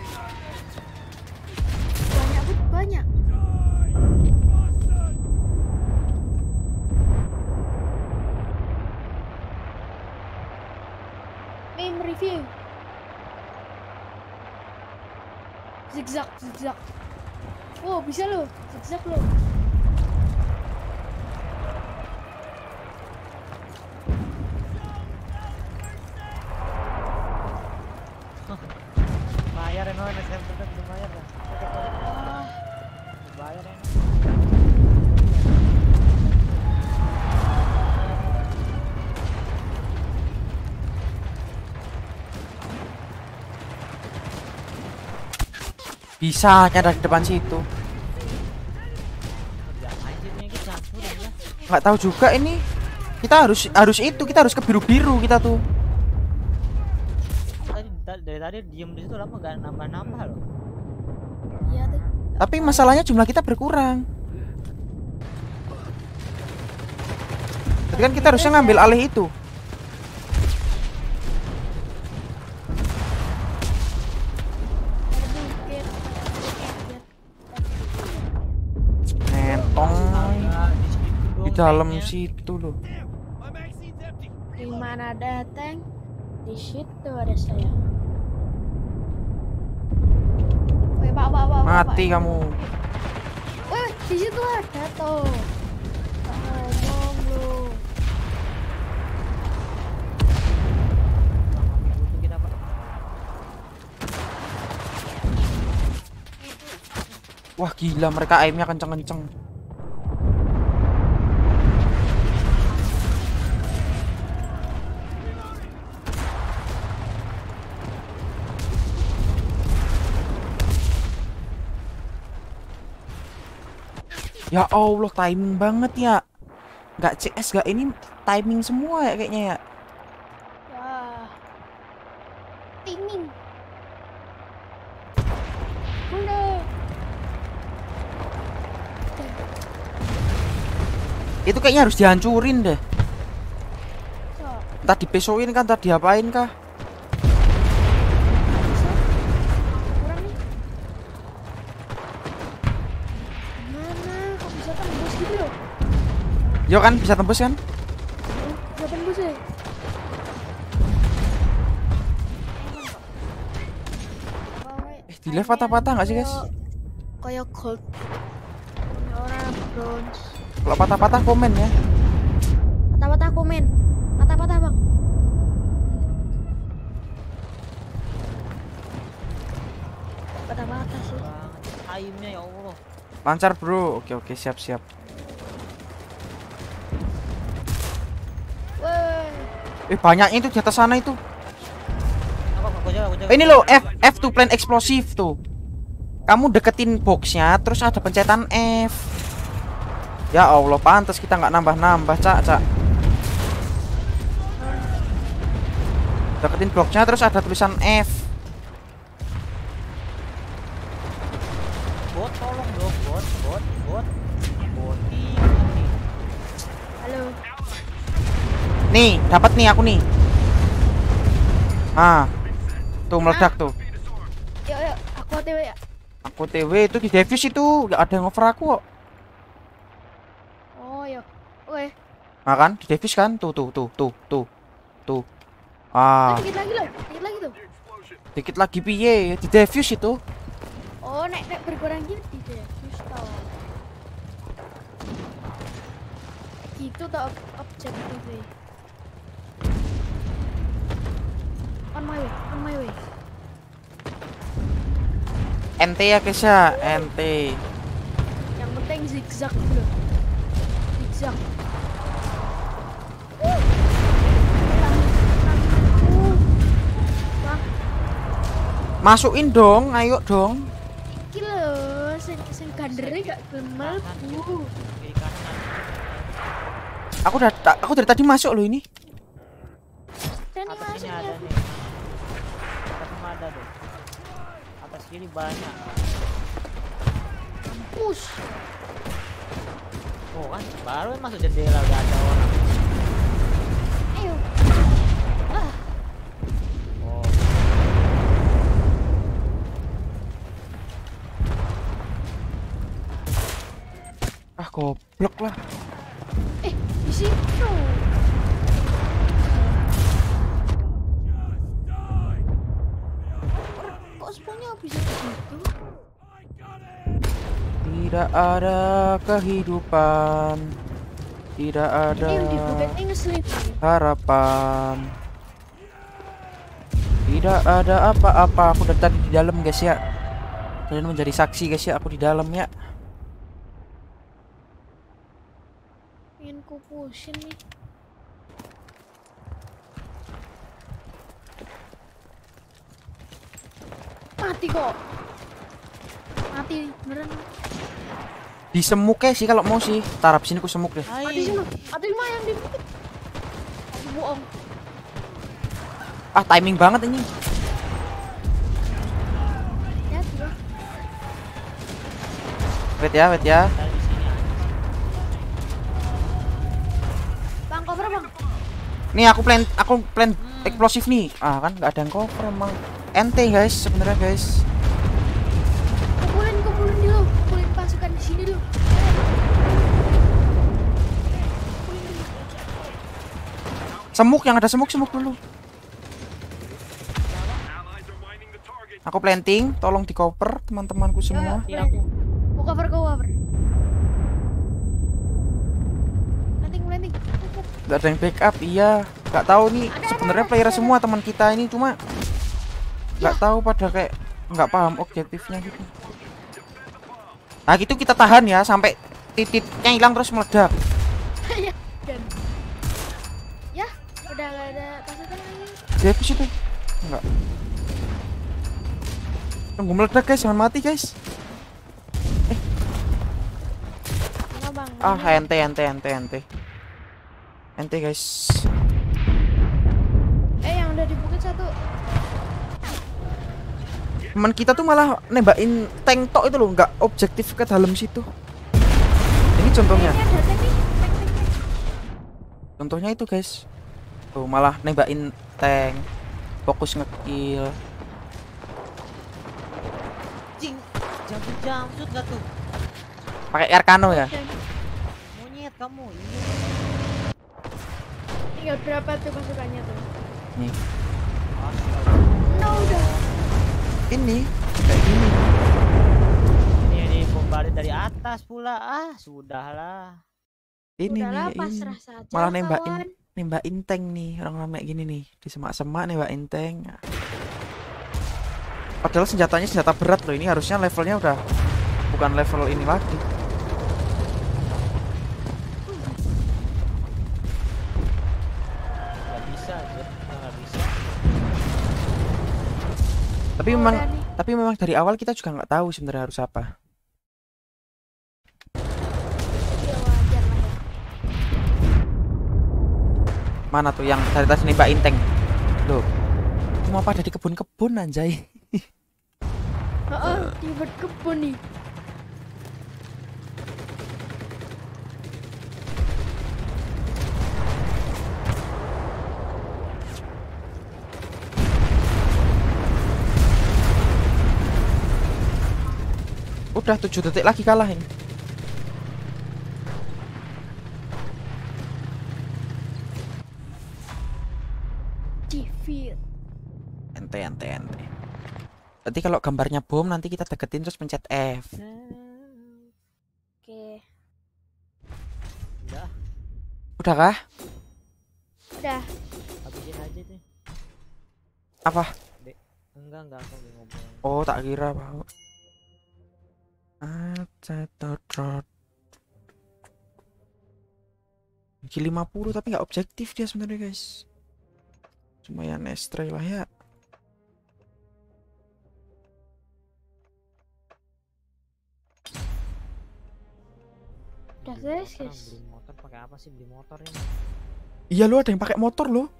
Banyak, Bud, banyak. Meme review. Zigzag, zigzag. Oh, bisa loh. Zigzag loh. Bayar emang ada saya belum belum bayar dah. Ah, Bayar emang. Bisa ada di depan situ. Nggak tahu juga ini. Kita harus harus itu, kita harus ke biru-biru kita tuh. Tadi ta- dari tadi diem di situ lama gak nambah-nambah loh. iya tuh. Tapi masalahnya jumlah kita berkurang. Berarti kan kita harusnya ngambil alih itu. Dalam situ loh. Di mana ada tank? Di situ ada saya. Woi, pak, pak, pak, Mati pak. kamu. Woi, di situ ada tuh. Wah gila mereka aimnya kenceng-kenceng. Ya Allah timing banget ya. Nggak CS gak ini timing semua ya kayaknya ya. Ya. Timing. Udah. Itu kayaknya harus dihancurin deh. So, Entah dipesoin kan, entah diapain kah. Yo kan bisa tembus kan? Bisa tembus ya? Eh, di left patah-patah nggak sih, guys? Kayak gold. Orang bronze. Kalau patah-patah komen ya. Patah-patah komen. Patah-patah bang. Patah-patah sih. Aimnya ya Allah. Lancar bro. Oke oke siap siap. Woi. Eh banyaknya itu di atas sana itu. Apa aku jaga, aku jaga. Ini loh F F tuh plan eksplosif tuh. Kamu deketin boxnya, terus ada pencetan F. Ya Allah, pantas kita nggak nambah-nambah, cak, cak. Deketin boxnya, terus ada tulisan F. Nih, dapat nih aku nih. Ah, tuh meledak tuh. Yuk yuk. Aku OTW ya. Aku TW itu di defuse itu, nggak ada yang over aku kok. Oh yuk. Oke. Nah kan, di defuse kan, tuh tuh tuh tuh tuh tuh. Ah. Dikit lagi loh. Dikit lagi tuh. dikit lagi piye di defuse itu. Oh nek nek berkurang gitu deh. Terus tau. Gitu tau ob objektifnya. On my way. On my way. NT ya guys ya, NT. Yang penting zigzag dulu. Zigzag. Masukin dong, ayo dong. iki lho sing sing gandere gak gelem mlebu. Kiri kanan ada. Aku udah aku dari tadi masuk loh ini. Atas masuk ya. ada nih. Atas mana ada deh. Atas kiri banyak. Push. Oh kan, baru masuk jendela udah ada orang. Ayo. Ah, Oh, Ah goblok lah. eh di situ. Kok spawnnya bisa di situ? Tidak ada kehidupan. Tidak ada harapan. Tidak ada apa-apa. Aku dari tadi di dalam guys ya. Kalian menjadi saksi guys ya. Aku di dalam ya. Pengen ku pushin nih. Mati kok. Mati beneran. Di semuk ya sih kalau mau sih. Tarap sini ku semuk deh. Sih mah. Mati mah yang di. Aku bohong. Ah timing banget ini. Ya, ya. Wait ya, wait ya. sini ada. Bang cover bang. Nih aku plan aku plan eksplosif nih. Ah kan nggak ada yang cover emang. Ente guys sebenarnya guys. Kumpulin kumpulin dulu. Kumpulin pasukan di sini dulu. Semuk yang ada semuk semuk dulu. Aku planting, tolong di cover teman-temanku semua. Iya, aku. Ku cover cover. Planting planting. Gak ada yang backup, iya. Gak tahu nih sebenarnya player ada. semua teman kita ini cuma nggak Ya. tahu pada kayak nggak paham objektifnya gitu. Nah, gitu kita tahan ya sampai titiknya hilang terus meledak. Dan ya udah gak ada pasukan lagi. Dia ke situ. Enggak. Tunggu meledak guys, jangan mati guys. Bang? Ah, ente ente ente ente. Ente guys. Eh yang udah di bukit satu. Teman kita tuh malah nembakin tank tok itu loh, nggak objektif ke dalam situ. Ini contohnya. Contohnya itu guys. Tuh malah nembakin tank. Fokus ngekill. Cing, jam jamsut gak tuh? Pakai Arcano ya. Monyet kamu. Iya. Tinggal berapa tuh pasukannya tuh? Nih. No udah. Ini kayak gini. Ini ini bombardir dari atas pula. Ah, sudahlah. Ini Udahlah nih, ini. pasrah saja. Malah nembakin kawan. nembakin tank nih orang rame gini nih di semak-semak nembakin tank padahal senjatanya senjata berat loh ini harusnya levelnya udah bukan level ini lagi tapi Oh, memang tapi memang dari awal kita juga nggak tahu sebenarnya harus apa. Mana tuh yang dari tadi nembakin tank loh cuma pada di kebun-kebun anjay? Heeh, di berkebun nih. Udah 7 detik lagi kalah ini Defeat. ente ente ente nanti kalau gambarnya bom nanti kita deketin terus pencet F Oke. Udah, udah kah Udah. habisin aja tuh. apa Enggak, enggak aku ngomong. Oh, tak kira mau. Ki 50 tapi nggak objektif dia sebenarnya guys. Lumayan estray lah ya. Udah guys, motor, guys. Beli motor pakai apa sih beli motor ini? Iya lo ada yang pakai motor lo.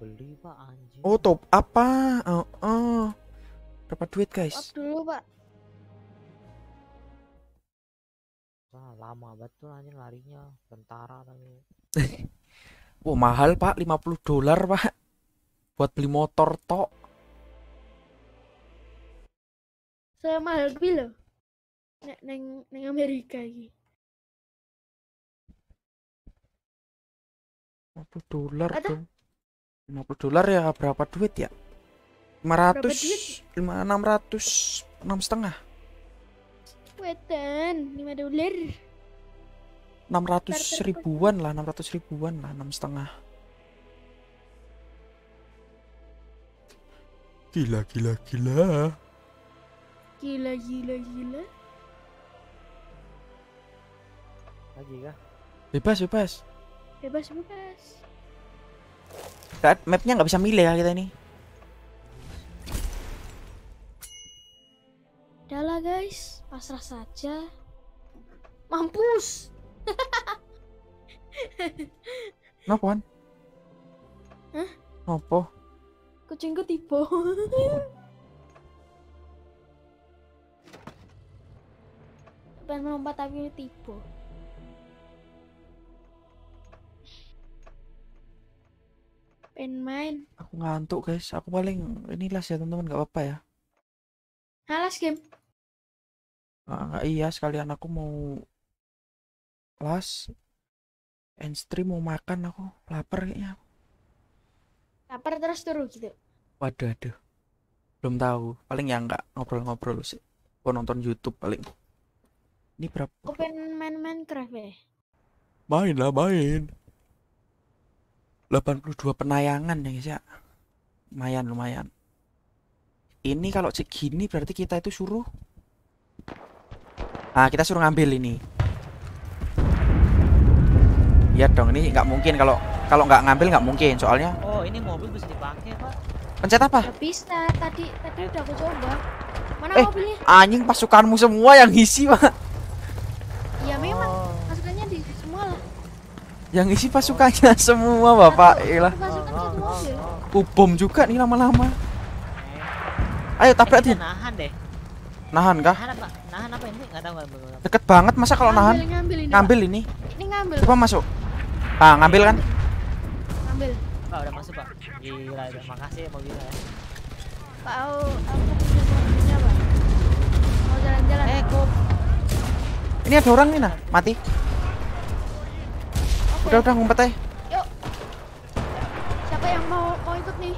Beli pak anjing. Oh top apa? Oh, oh. Berapa duit guys? dulu, Pak. Wah, lama betul anjing larinya. Tentara tapi. Wah mahal pak, 50 dolar pak. Buat beli motor tok. Semahal kuwi lho. Nek neng neng Amerika iki. 50 dolar dong. 50 dolar ya berapa duit ya? 500 duit? 5 600 enam setengah Wetan, 5 dolar. 600 Starter ribuan lah 600 ribuan lah enam setengah gila gila gila Gila gila gila. Lagi kah? bebas bebas Bebas bebas. Nggak, mapnya nggak bisa milih ya kita ini Udahlah guys, pasrah saja. Mampus. Ngapain? Hah? Apa? Kucingku tiba. Pengen melompat tapi tiba. Pengen main. Aku ngantuk guys. Aku paling ini las ya teman-teman nggak apa-apa ya. Halas game. Nggak iya sekalian aku mau las end stream mau makan aku lapar kayaknya. Lapar terus turu gitu. Waduh, aduh. Belum tahu. Paling ya nggak ngobrol-ngobrol sih. Mau nonton YouTube paling. Ini berapa? Aku pengen main Minecraft ya. Main lah main. 82 penayangan ya guys ya. Lumayan lumayan. Ini kalau segini berarti kita itu suruh Nah, kita suruh ngambil ini. Iya dong, ini nggak mungkin kalau kalau nggak ngambil nggak mungkin. Soalnya Oh, ini mobil bisa dipakai, Pak. pencet apa? Gak bisa. Tadi tadi udah aku coba. Mana Eh. mobilnya? Anjing pasukanmu semua yang isi, Pak. Ya memang Oh. pasukannya di semua lah. Yang isi pasukannya semua, Bapak. Pasukan satu mobil. Ubom juga nih lama-lama. Ayo tabrak, Eh, nahan deh. Nahan kah? Nahan apa? Nahan apa ini? Enggak tahu enggak. Deket banget masa kalau nahan? Ngambil, ngambil ini. Ngambil ini. Ini ngambil. Coba masuk. Ah, ngambil kan? Ngambil. Pak udah masuk, Pak. Gila, udah. makasih ya mobilnya ya. Pak, aku, aku punya mobilnya, Pak. Mau jalan-jalan. Eh, kok Ini ada orang nih nah, mati. Oke. Udah udah ngumpet aja. Yuk. Siapa yang mau mau ikut nih?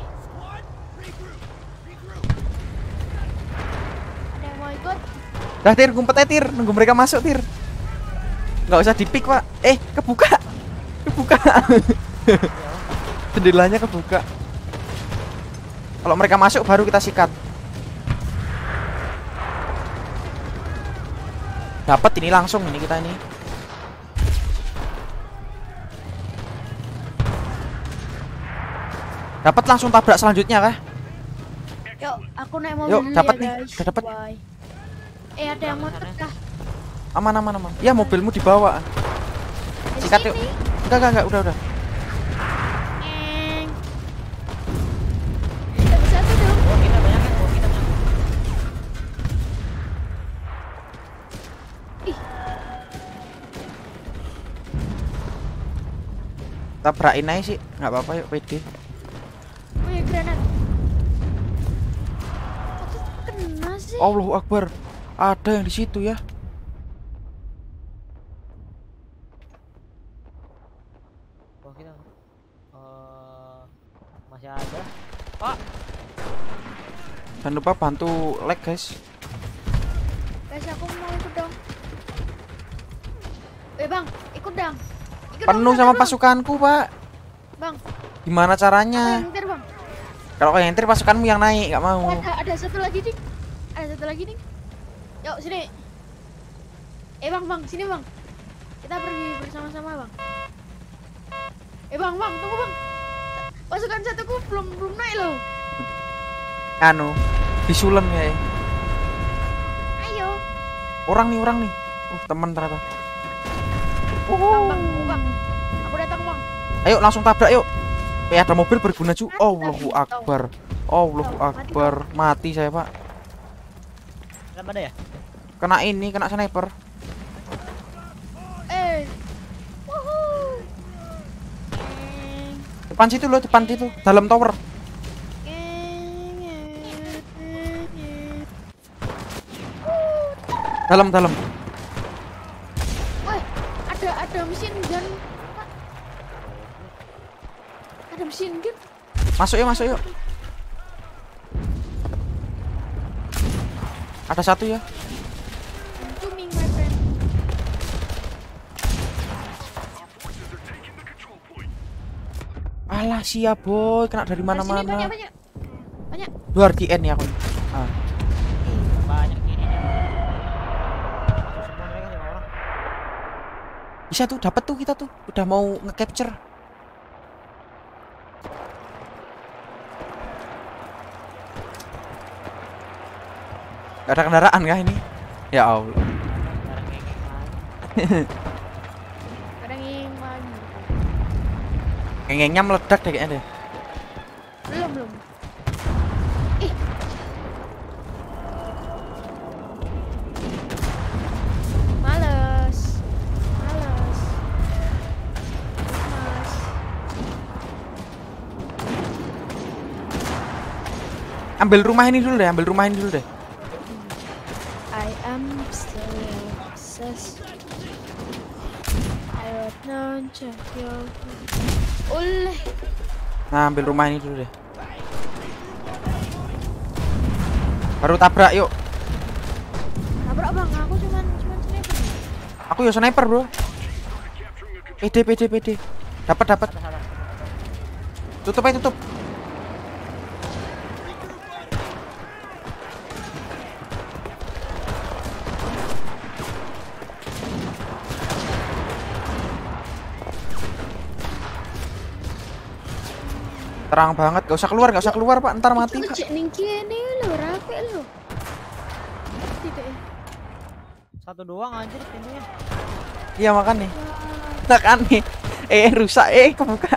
Ada yang mau ikut? Dah Tir, ngumpet aja Tir, nunggu mereka masuk Tir. Nggak usah dipik Pak. Eh, kebuka. Kebuka. Jendelanya kebuka. Kalau mereka masuk baru kita sikat. Dapat ini langsung ini kita ini. Dapat langsung tabrak selanjutnya kah? Yuk, aku naik mobil Yuk, dulu dapat ya, nih, udah dapat. Eh, ada yang motor kah? Aman aman aman. Ya mobilmu dibawa. Di Sikat yuk. Enggak enggak enggak udah udah. Tabrakin aja sih, nggak apa-apa yuk PD. Oh ya, granat. Kok kena sih? Allahu Akbar. Ada yang di situ ya. Oh, kita. Eh, masih ada. Pak, Jangan lupa bantu like guys. Guys, aku mau ikut dong. Eh, Bang, ikut dong. Ikut Penuh dong, sama Bang. pasukanku pak. Bang, Gimana caranya? yang nyetir, Bang. Kalau kau yang nyetir pasukanmu yang naik, nggak mau. Ada ada satu lagi nih. Ada satu lagi nih. Yuk sini. Eh bang bang sini bang. Kita pergi bersama-sama bang. Eh bang bang tunggu bang. Pasukan satuku belum belum naik loh. Anu, disulen ya. Ayo. Orang nih orang nih. Uh teman ternyata. Bang bang tunggu, bang. Aku datang bang. Ayo langsung tabrak yuk. Eh ada mobil berguna cu. Allahu Akbar. Allahu Akbar. Mati saya pak. kenapa ada ya? Kena ini, kena sniper. Eh. Depan situ loh, depan situ. Dalam tower. Dalam dalam. Woi, ada ada mesin gun. Ada mesin gun. Masuk yuk, masuk yuk. Ada satu ya. Alah siap boy, kena dari Nah, sini banyak mana-mana. banyak. Banyak. Luar GN ya aku. Ah. Banyak orang. Bisa tuh, dapat tuh kita tuh. Udah mau nge-capture. Gak ada kendaraan kah ini? Ya Allah. Barang ngengeng lagi. Kadang yang lagi. Ngengengnya meledak deh kayaknya deh. Belum belum. Ih. Males. Males. Mas. Ambil rumah ini dulu deh, ambil rumah ini dulu deh. I am still obsessed. I would not check your. Oleh. Nah, ambil rumah ini dulu deh. Baru tabrak yuk. Nabrak bang, aku cuman cuman sniper. Aku ya sniper, Bro. PD PD PD. Dapat dapat. Tutup aja tutup. Terang banget, gak usah keluar, gak usah keluar pak, ntar mati pak. cek ning kene lho, rapi lho. Tidak ya. Satu doang anjir pintunya. Iya makan nih, makan nih. Eh rusak, eh kebuka.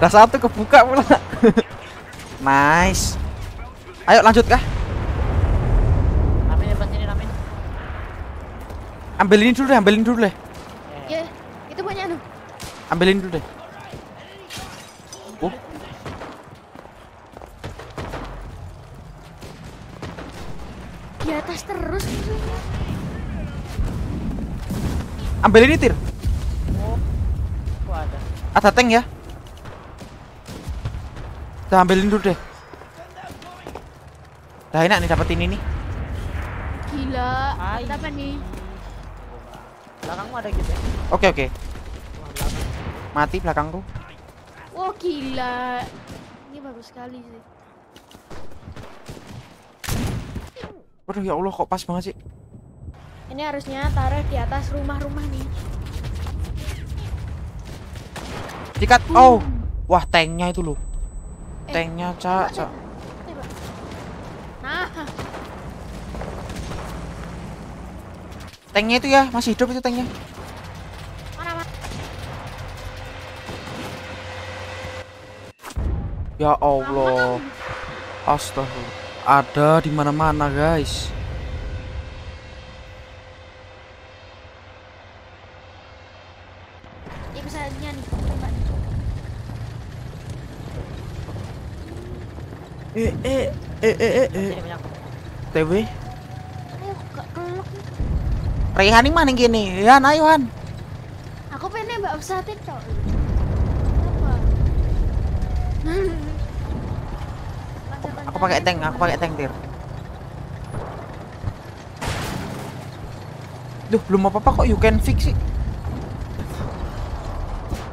Dah satu kebuka pula. nice. Ayo lanjut kah? Ramen depan sini ramen. Ambilin dulu deh, ambilin dulu deh. Eh, Ya, itu banyak anu. Ambilin dulu deh. Oh, Di atas terus musuhnya. Ambilin ini tir. oh. Ada? Ada tank ya? Udah ambilin dulu deh. Dah enak nih dapetin ini. Gila. Ai. Apa nih? Belakangmu ada gitu ya? Oke oke. Mati belakangku. Wah, gila. Ini bagus sekali sih. Waduh ya Allah kok pas banget sih. Ini harusnya taruh di atas rumah-rumah nih. Sikat. Oh. Wah, tanknya itu loh. Eh, Tanknya, Cak, Cak. Nah, Tanknya itu ya, masih hidup itu tanknya. mana mana? Ya Allah. Astaga. Ada di mana-mana, guys. Ini pesawatnya nih, tembak nih. Eh eh eh eh eh. eh. TW. Rehan ini mana gini? Ya, ayo Han. Aku pengen nembak pesawat itu. Kenapa? Aku pakai tank, aku pakai tank tir. Duh, belum apa-apa kok you can fix sih.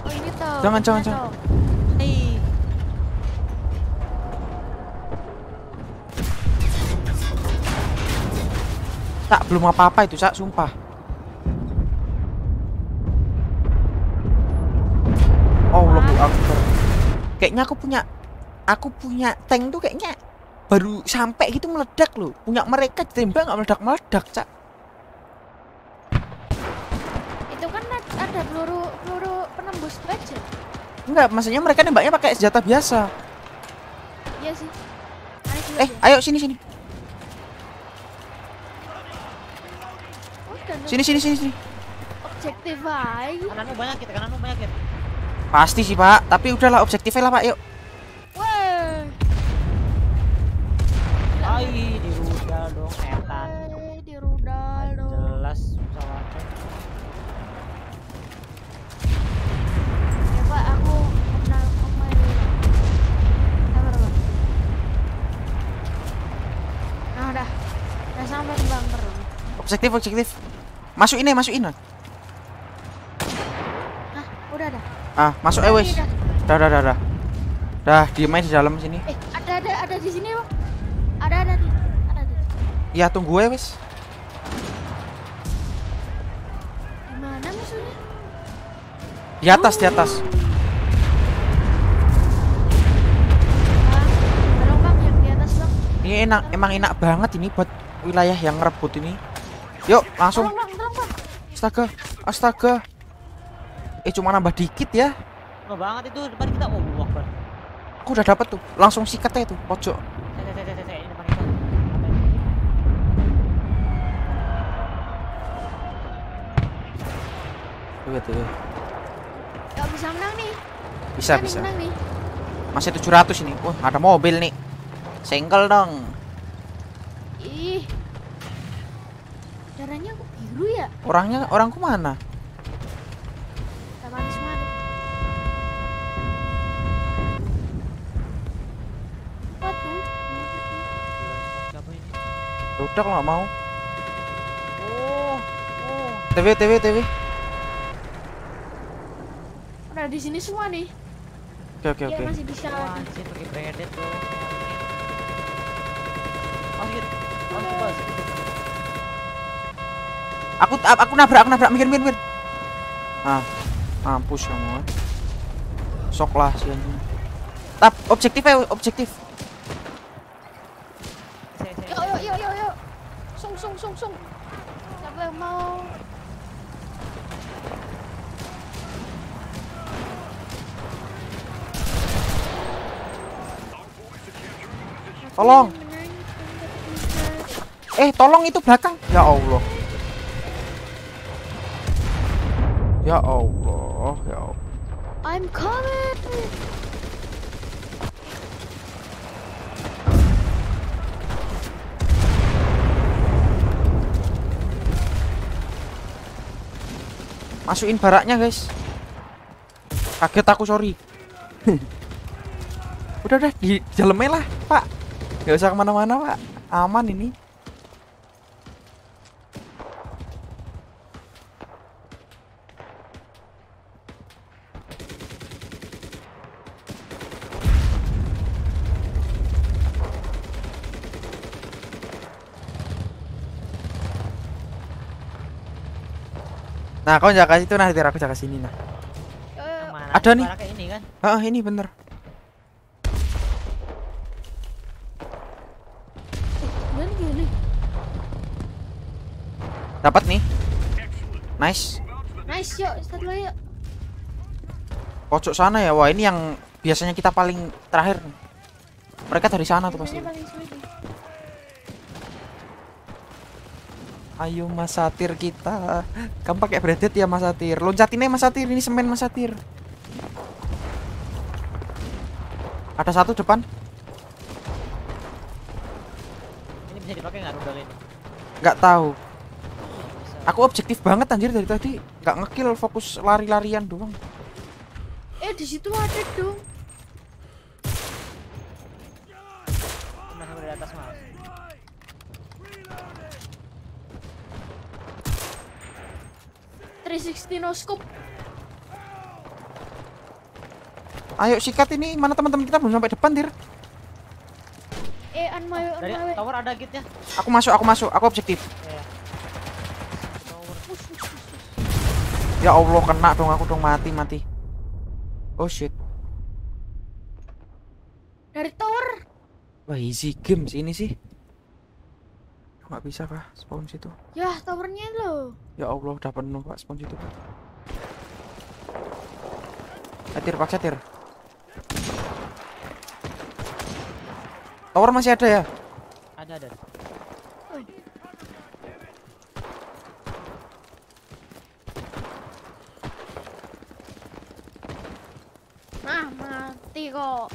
Oh ini toh. Jangan, jangan, jangan. Tak belum apa-apa itu, Cak, sumpah. Allahu Akbar. Kayaknya aku punya aku punya tank tuh kayaknya baru sampai gitu meledak loh. Punya mereka ditembak nggak meledak-meledak, Cak. Itu kan ad- ada peluru peluru penembus baja. Enggak, maksudnya mereka nembaknya pakai senjata biasa. Iya sih. Juga Eh, ayo sini sini. Udah, Sini sini sini sini. objektif aja. Kananmu banyak kita, kananmu banyak kita. Pasti sih, Pak. Tapi udahlah objektifnya lah, Pak. Yuk. Wah. Ai, di rudal dong, etan. Eh, di rudal dong. Jelas pesawatnya. Ya Pak, aku kenal pemain. Sabar Bang. Nah udah, udah sampai di. Objektif objektif. Masuk ini, masuk ini. Nah, udah dah. Ah, masuk eh wes. nih, dah. Dah dah dah dah. Diem aja di dalam sini. Eh, ada ada ada di sini Bang. Ada ada nih. Ada ada. Ya tunggu aja wes. Di mana musuhnya? Di atas, di yang di atas. Ini enak, emang enak banget ini buat wilayah yang ngerebut ini. Yuk, langsung. Tolong. Astaga, astaga. Eh cuma nambah dikit ya. Enggak banget itu depan kita. Oh, Akbar. Aku udah dapet tuh. Langsung sikat aja tuh pojok. Kita. Tuh, tuh. Gak bisa menang nih. Bisa, nih bisa. Menang nih. Masih 700 ini. Wah, ada mobil nih. Senggel dong. Ih. Darahnya kok biru ya? Orangnya orangku mana? Tak manis banget. Apa tuh? Udah kalau nggak mau. Oh, oh. TW TW TW. Udah di sini semua nih. Oke oke Dia oke. masih bisa. Anjir pakai branded bro. Oh, gitu. Oh, bos. Aku aku nabrak aku nabrak mikir mikir mikir. Ah, mampus kamu. Sok lah si anjing. Tap objektif ya objektif. Yuk, yuk, yuk, yuk, yuk. Sung, sung, sung, sung. Siapa yang mau? Tolong. Eh, tolong itu belakang. Ya Allah. Ya Allah, ya Allah. I'm coming. Masukin baraknya, guys. Kaget aku, sorry. udah, udah, di dalamnya lah, Pak. Gak usah ke mana-mana, Pak. Aman ini. Nah, kau jaga situ nah, biar aku jaga sini nah. Mana? Ada nih. Ini kan? Ah, ini bener. Dapat nih. Nice. Nice, yuk. Start dulu yuk. Pojok sana ya. Wah, ini yang biasanya kita paling terakhir. Mereka dari sana tuh pasti. Biasanya paling sulit nih. Ayo Mas Satir kita. Kamu pakai bredet ya Mas Satir. Loncatinnya Mas Satir, ini semen Mas Satir. Ada satu depan. Ini bisa dipakai nggak rudal ini? Nggak tahu. Aku objektif banget anjir dari tadi. Nggak ngekill, fokus lari-larian doang. Eh, di situ ada dong. Sampai di atas mas. Three sixty no scope. Ayo sikat ini. Mana teman-teman kita belum sampai depan, Dir? Eh, on my way, on Dari my way. tower ada gate-nya. Aku masuk, aku masuk. Aku objektif. Iya. Ya Allah, kena dong aku dong mati, mati. Oh shit. Dari tower. Wah, easy game sih ini sih. Nggak bisa kah spawn situ? Ya, towernya loh. Ya Allah, udah penuh Pak spawn situ. Pak. Setir, Pak, setir. Tower masih ada ya? Ada ada. Nah, mati kok.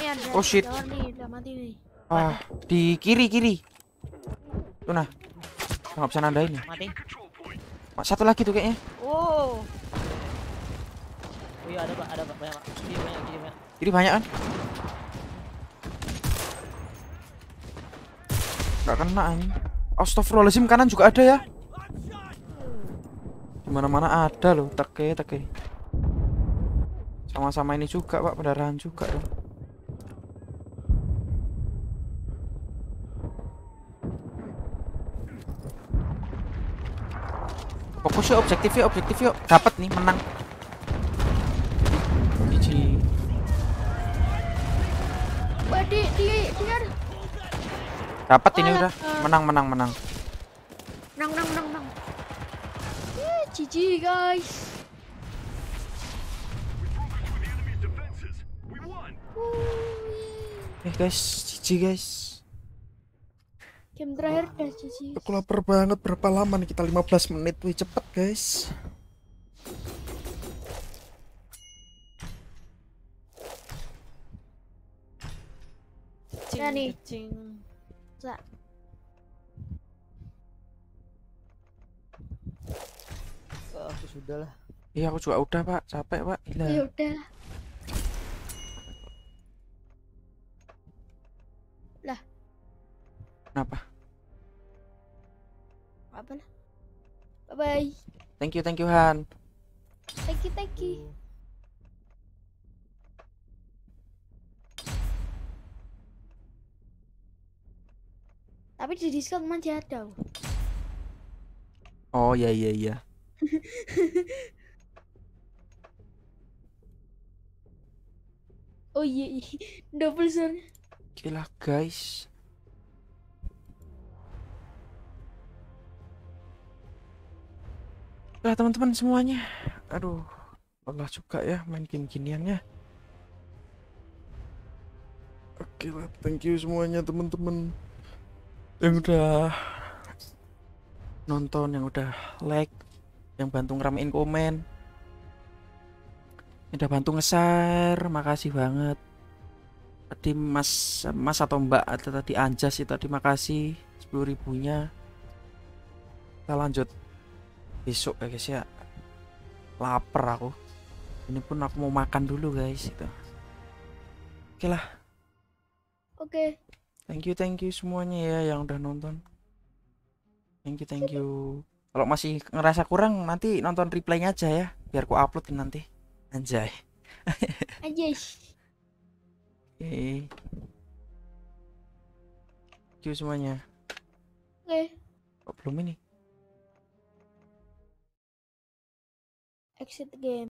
Ini ada Oh, shit. nih, udah mati nih. Ah, di kiri, kiri. Tuh nah. Nggak bisa nandain ya. Mati. Mak, Satu lagi tuh kayaknya. Wow. Oh iya ada pak, ada pak, banyak pak. Kiri banyak, kiri banyak. Kiri banyak kan? Nggak kena anjing. Astagfirullahaladzim kanan juga ada ya. Di mana-mana ada loh, teke teke. Sama-sama ini juga pak, pendarahan juga dong. Fokus yuk, objektif yuk, objektif yuk. Dapat nih, menang. Cici. Wah, di, ada. Dapat ini Oh, udah. eh. Menang, menang, menang. Menang, menang, menang, menang. Eh, GG guys. Enemy's defenses. We won. Wuih. Eh guys, cici guys. Game terakhir udah GG. Aku lapar banget berapa lama nih kita 15 menit wih cepet guys. Cing, nih. cing. Aku sudah lah. Iya aku juga udah pak, capek pak. Gila. Ya udah. Kenapa? apa lah. Bye bye thank you thank you Han. Thank you thank you. Tapi di Discord masih ada oh ya ya ya oh iya, iya. double zone lah guys. Lah teman-teman semuanya. Aduh, lelah juga ya main gini-giniannya. Oke lah, thank you semuanya teman-teman. Yang udah nonton, yang udah like, yang bantu ngeramein komen, yang udah bantu nge-share, makasih banget. Tadi mas mas atau mbak atau tadi anjas itu tadi makasih. Sepuluh ribunya. Kita lanjut besok ya guys ya. Lapar aku. Ini pun aku mau makan dulu guys itu oke lah. Oke. thank you thank you semuanya ya yang udah nonton. Thank you thank you. Kalau masih ngerasa kurang nanti nonton replaynya aja ya biar ku uploadin nanti. Anjay. Aja. oke. Thank you semuanya. Oke. kok belum ini Exit the game.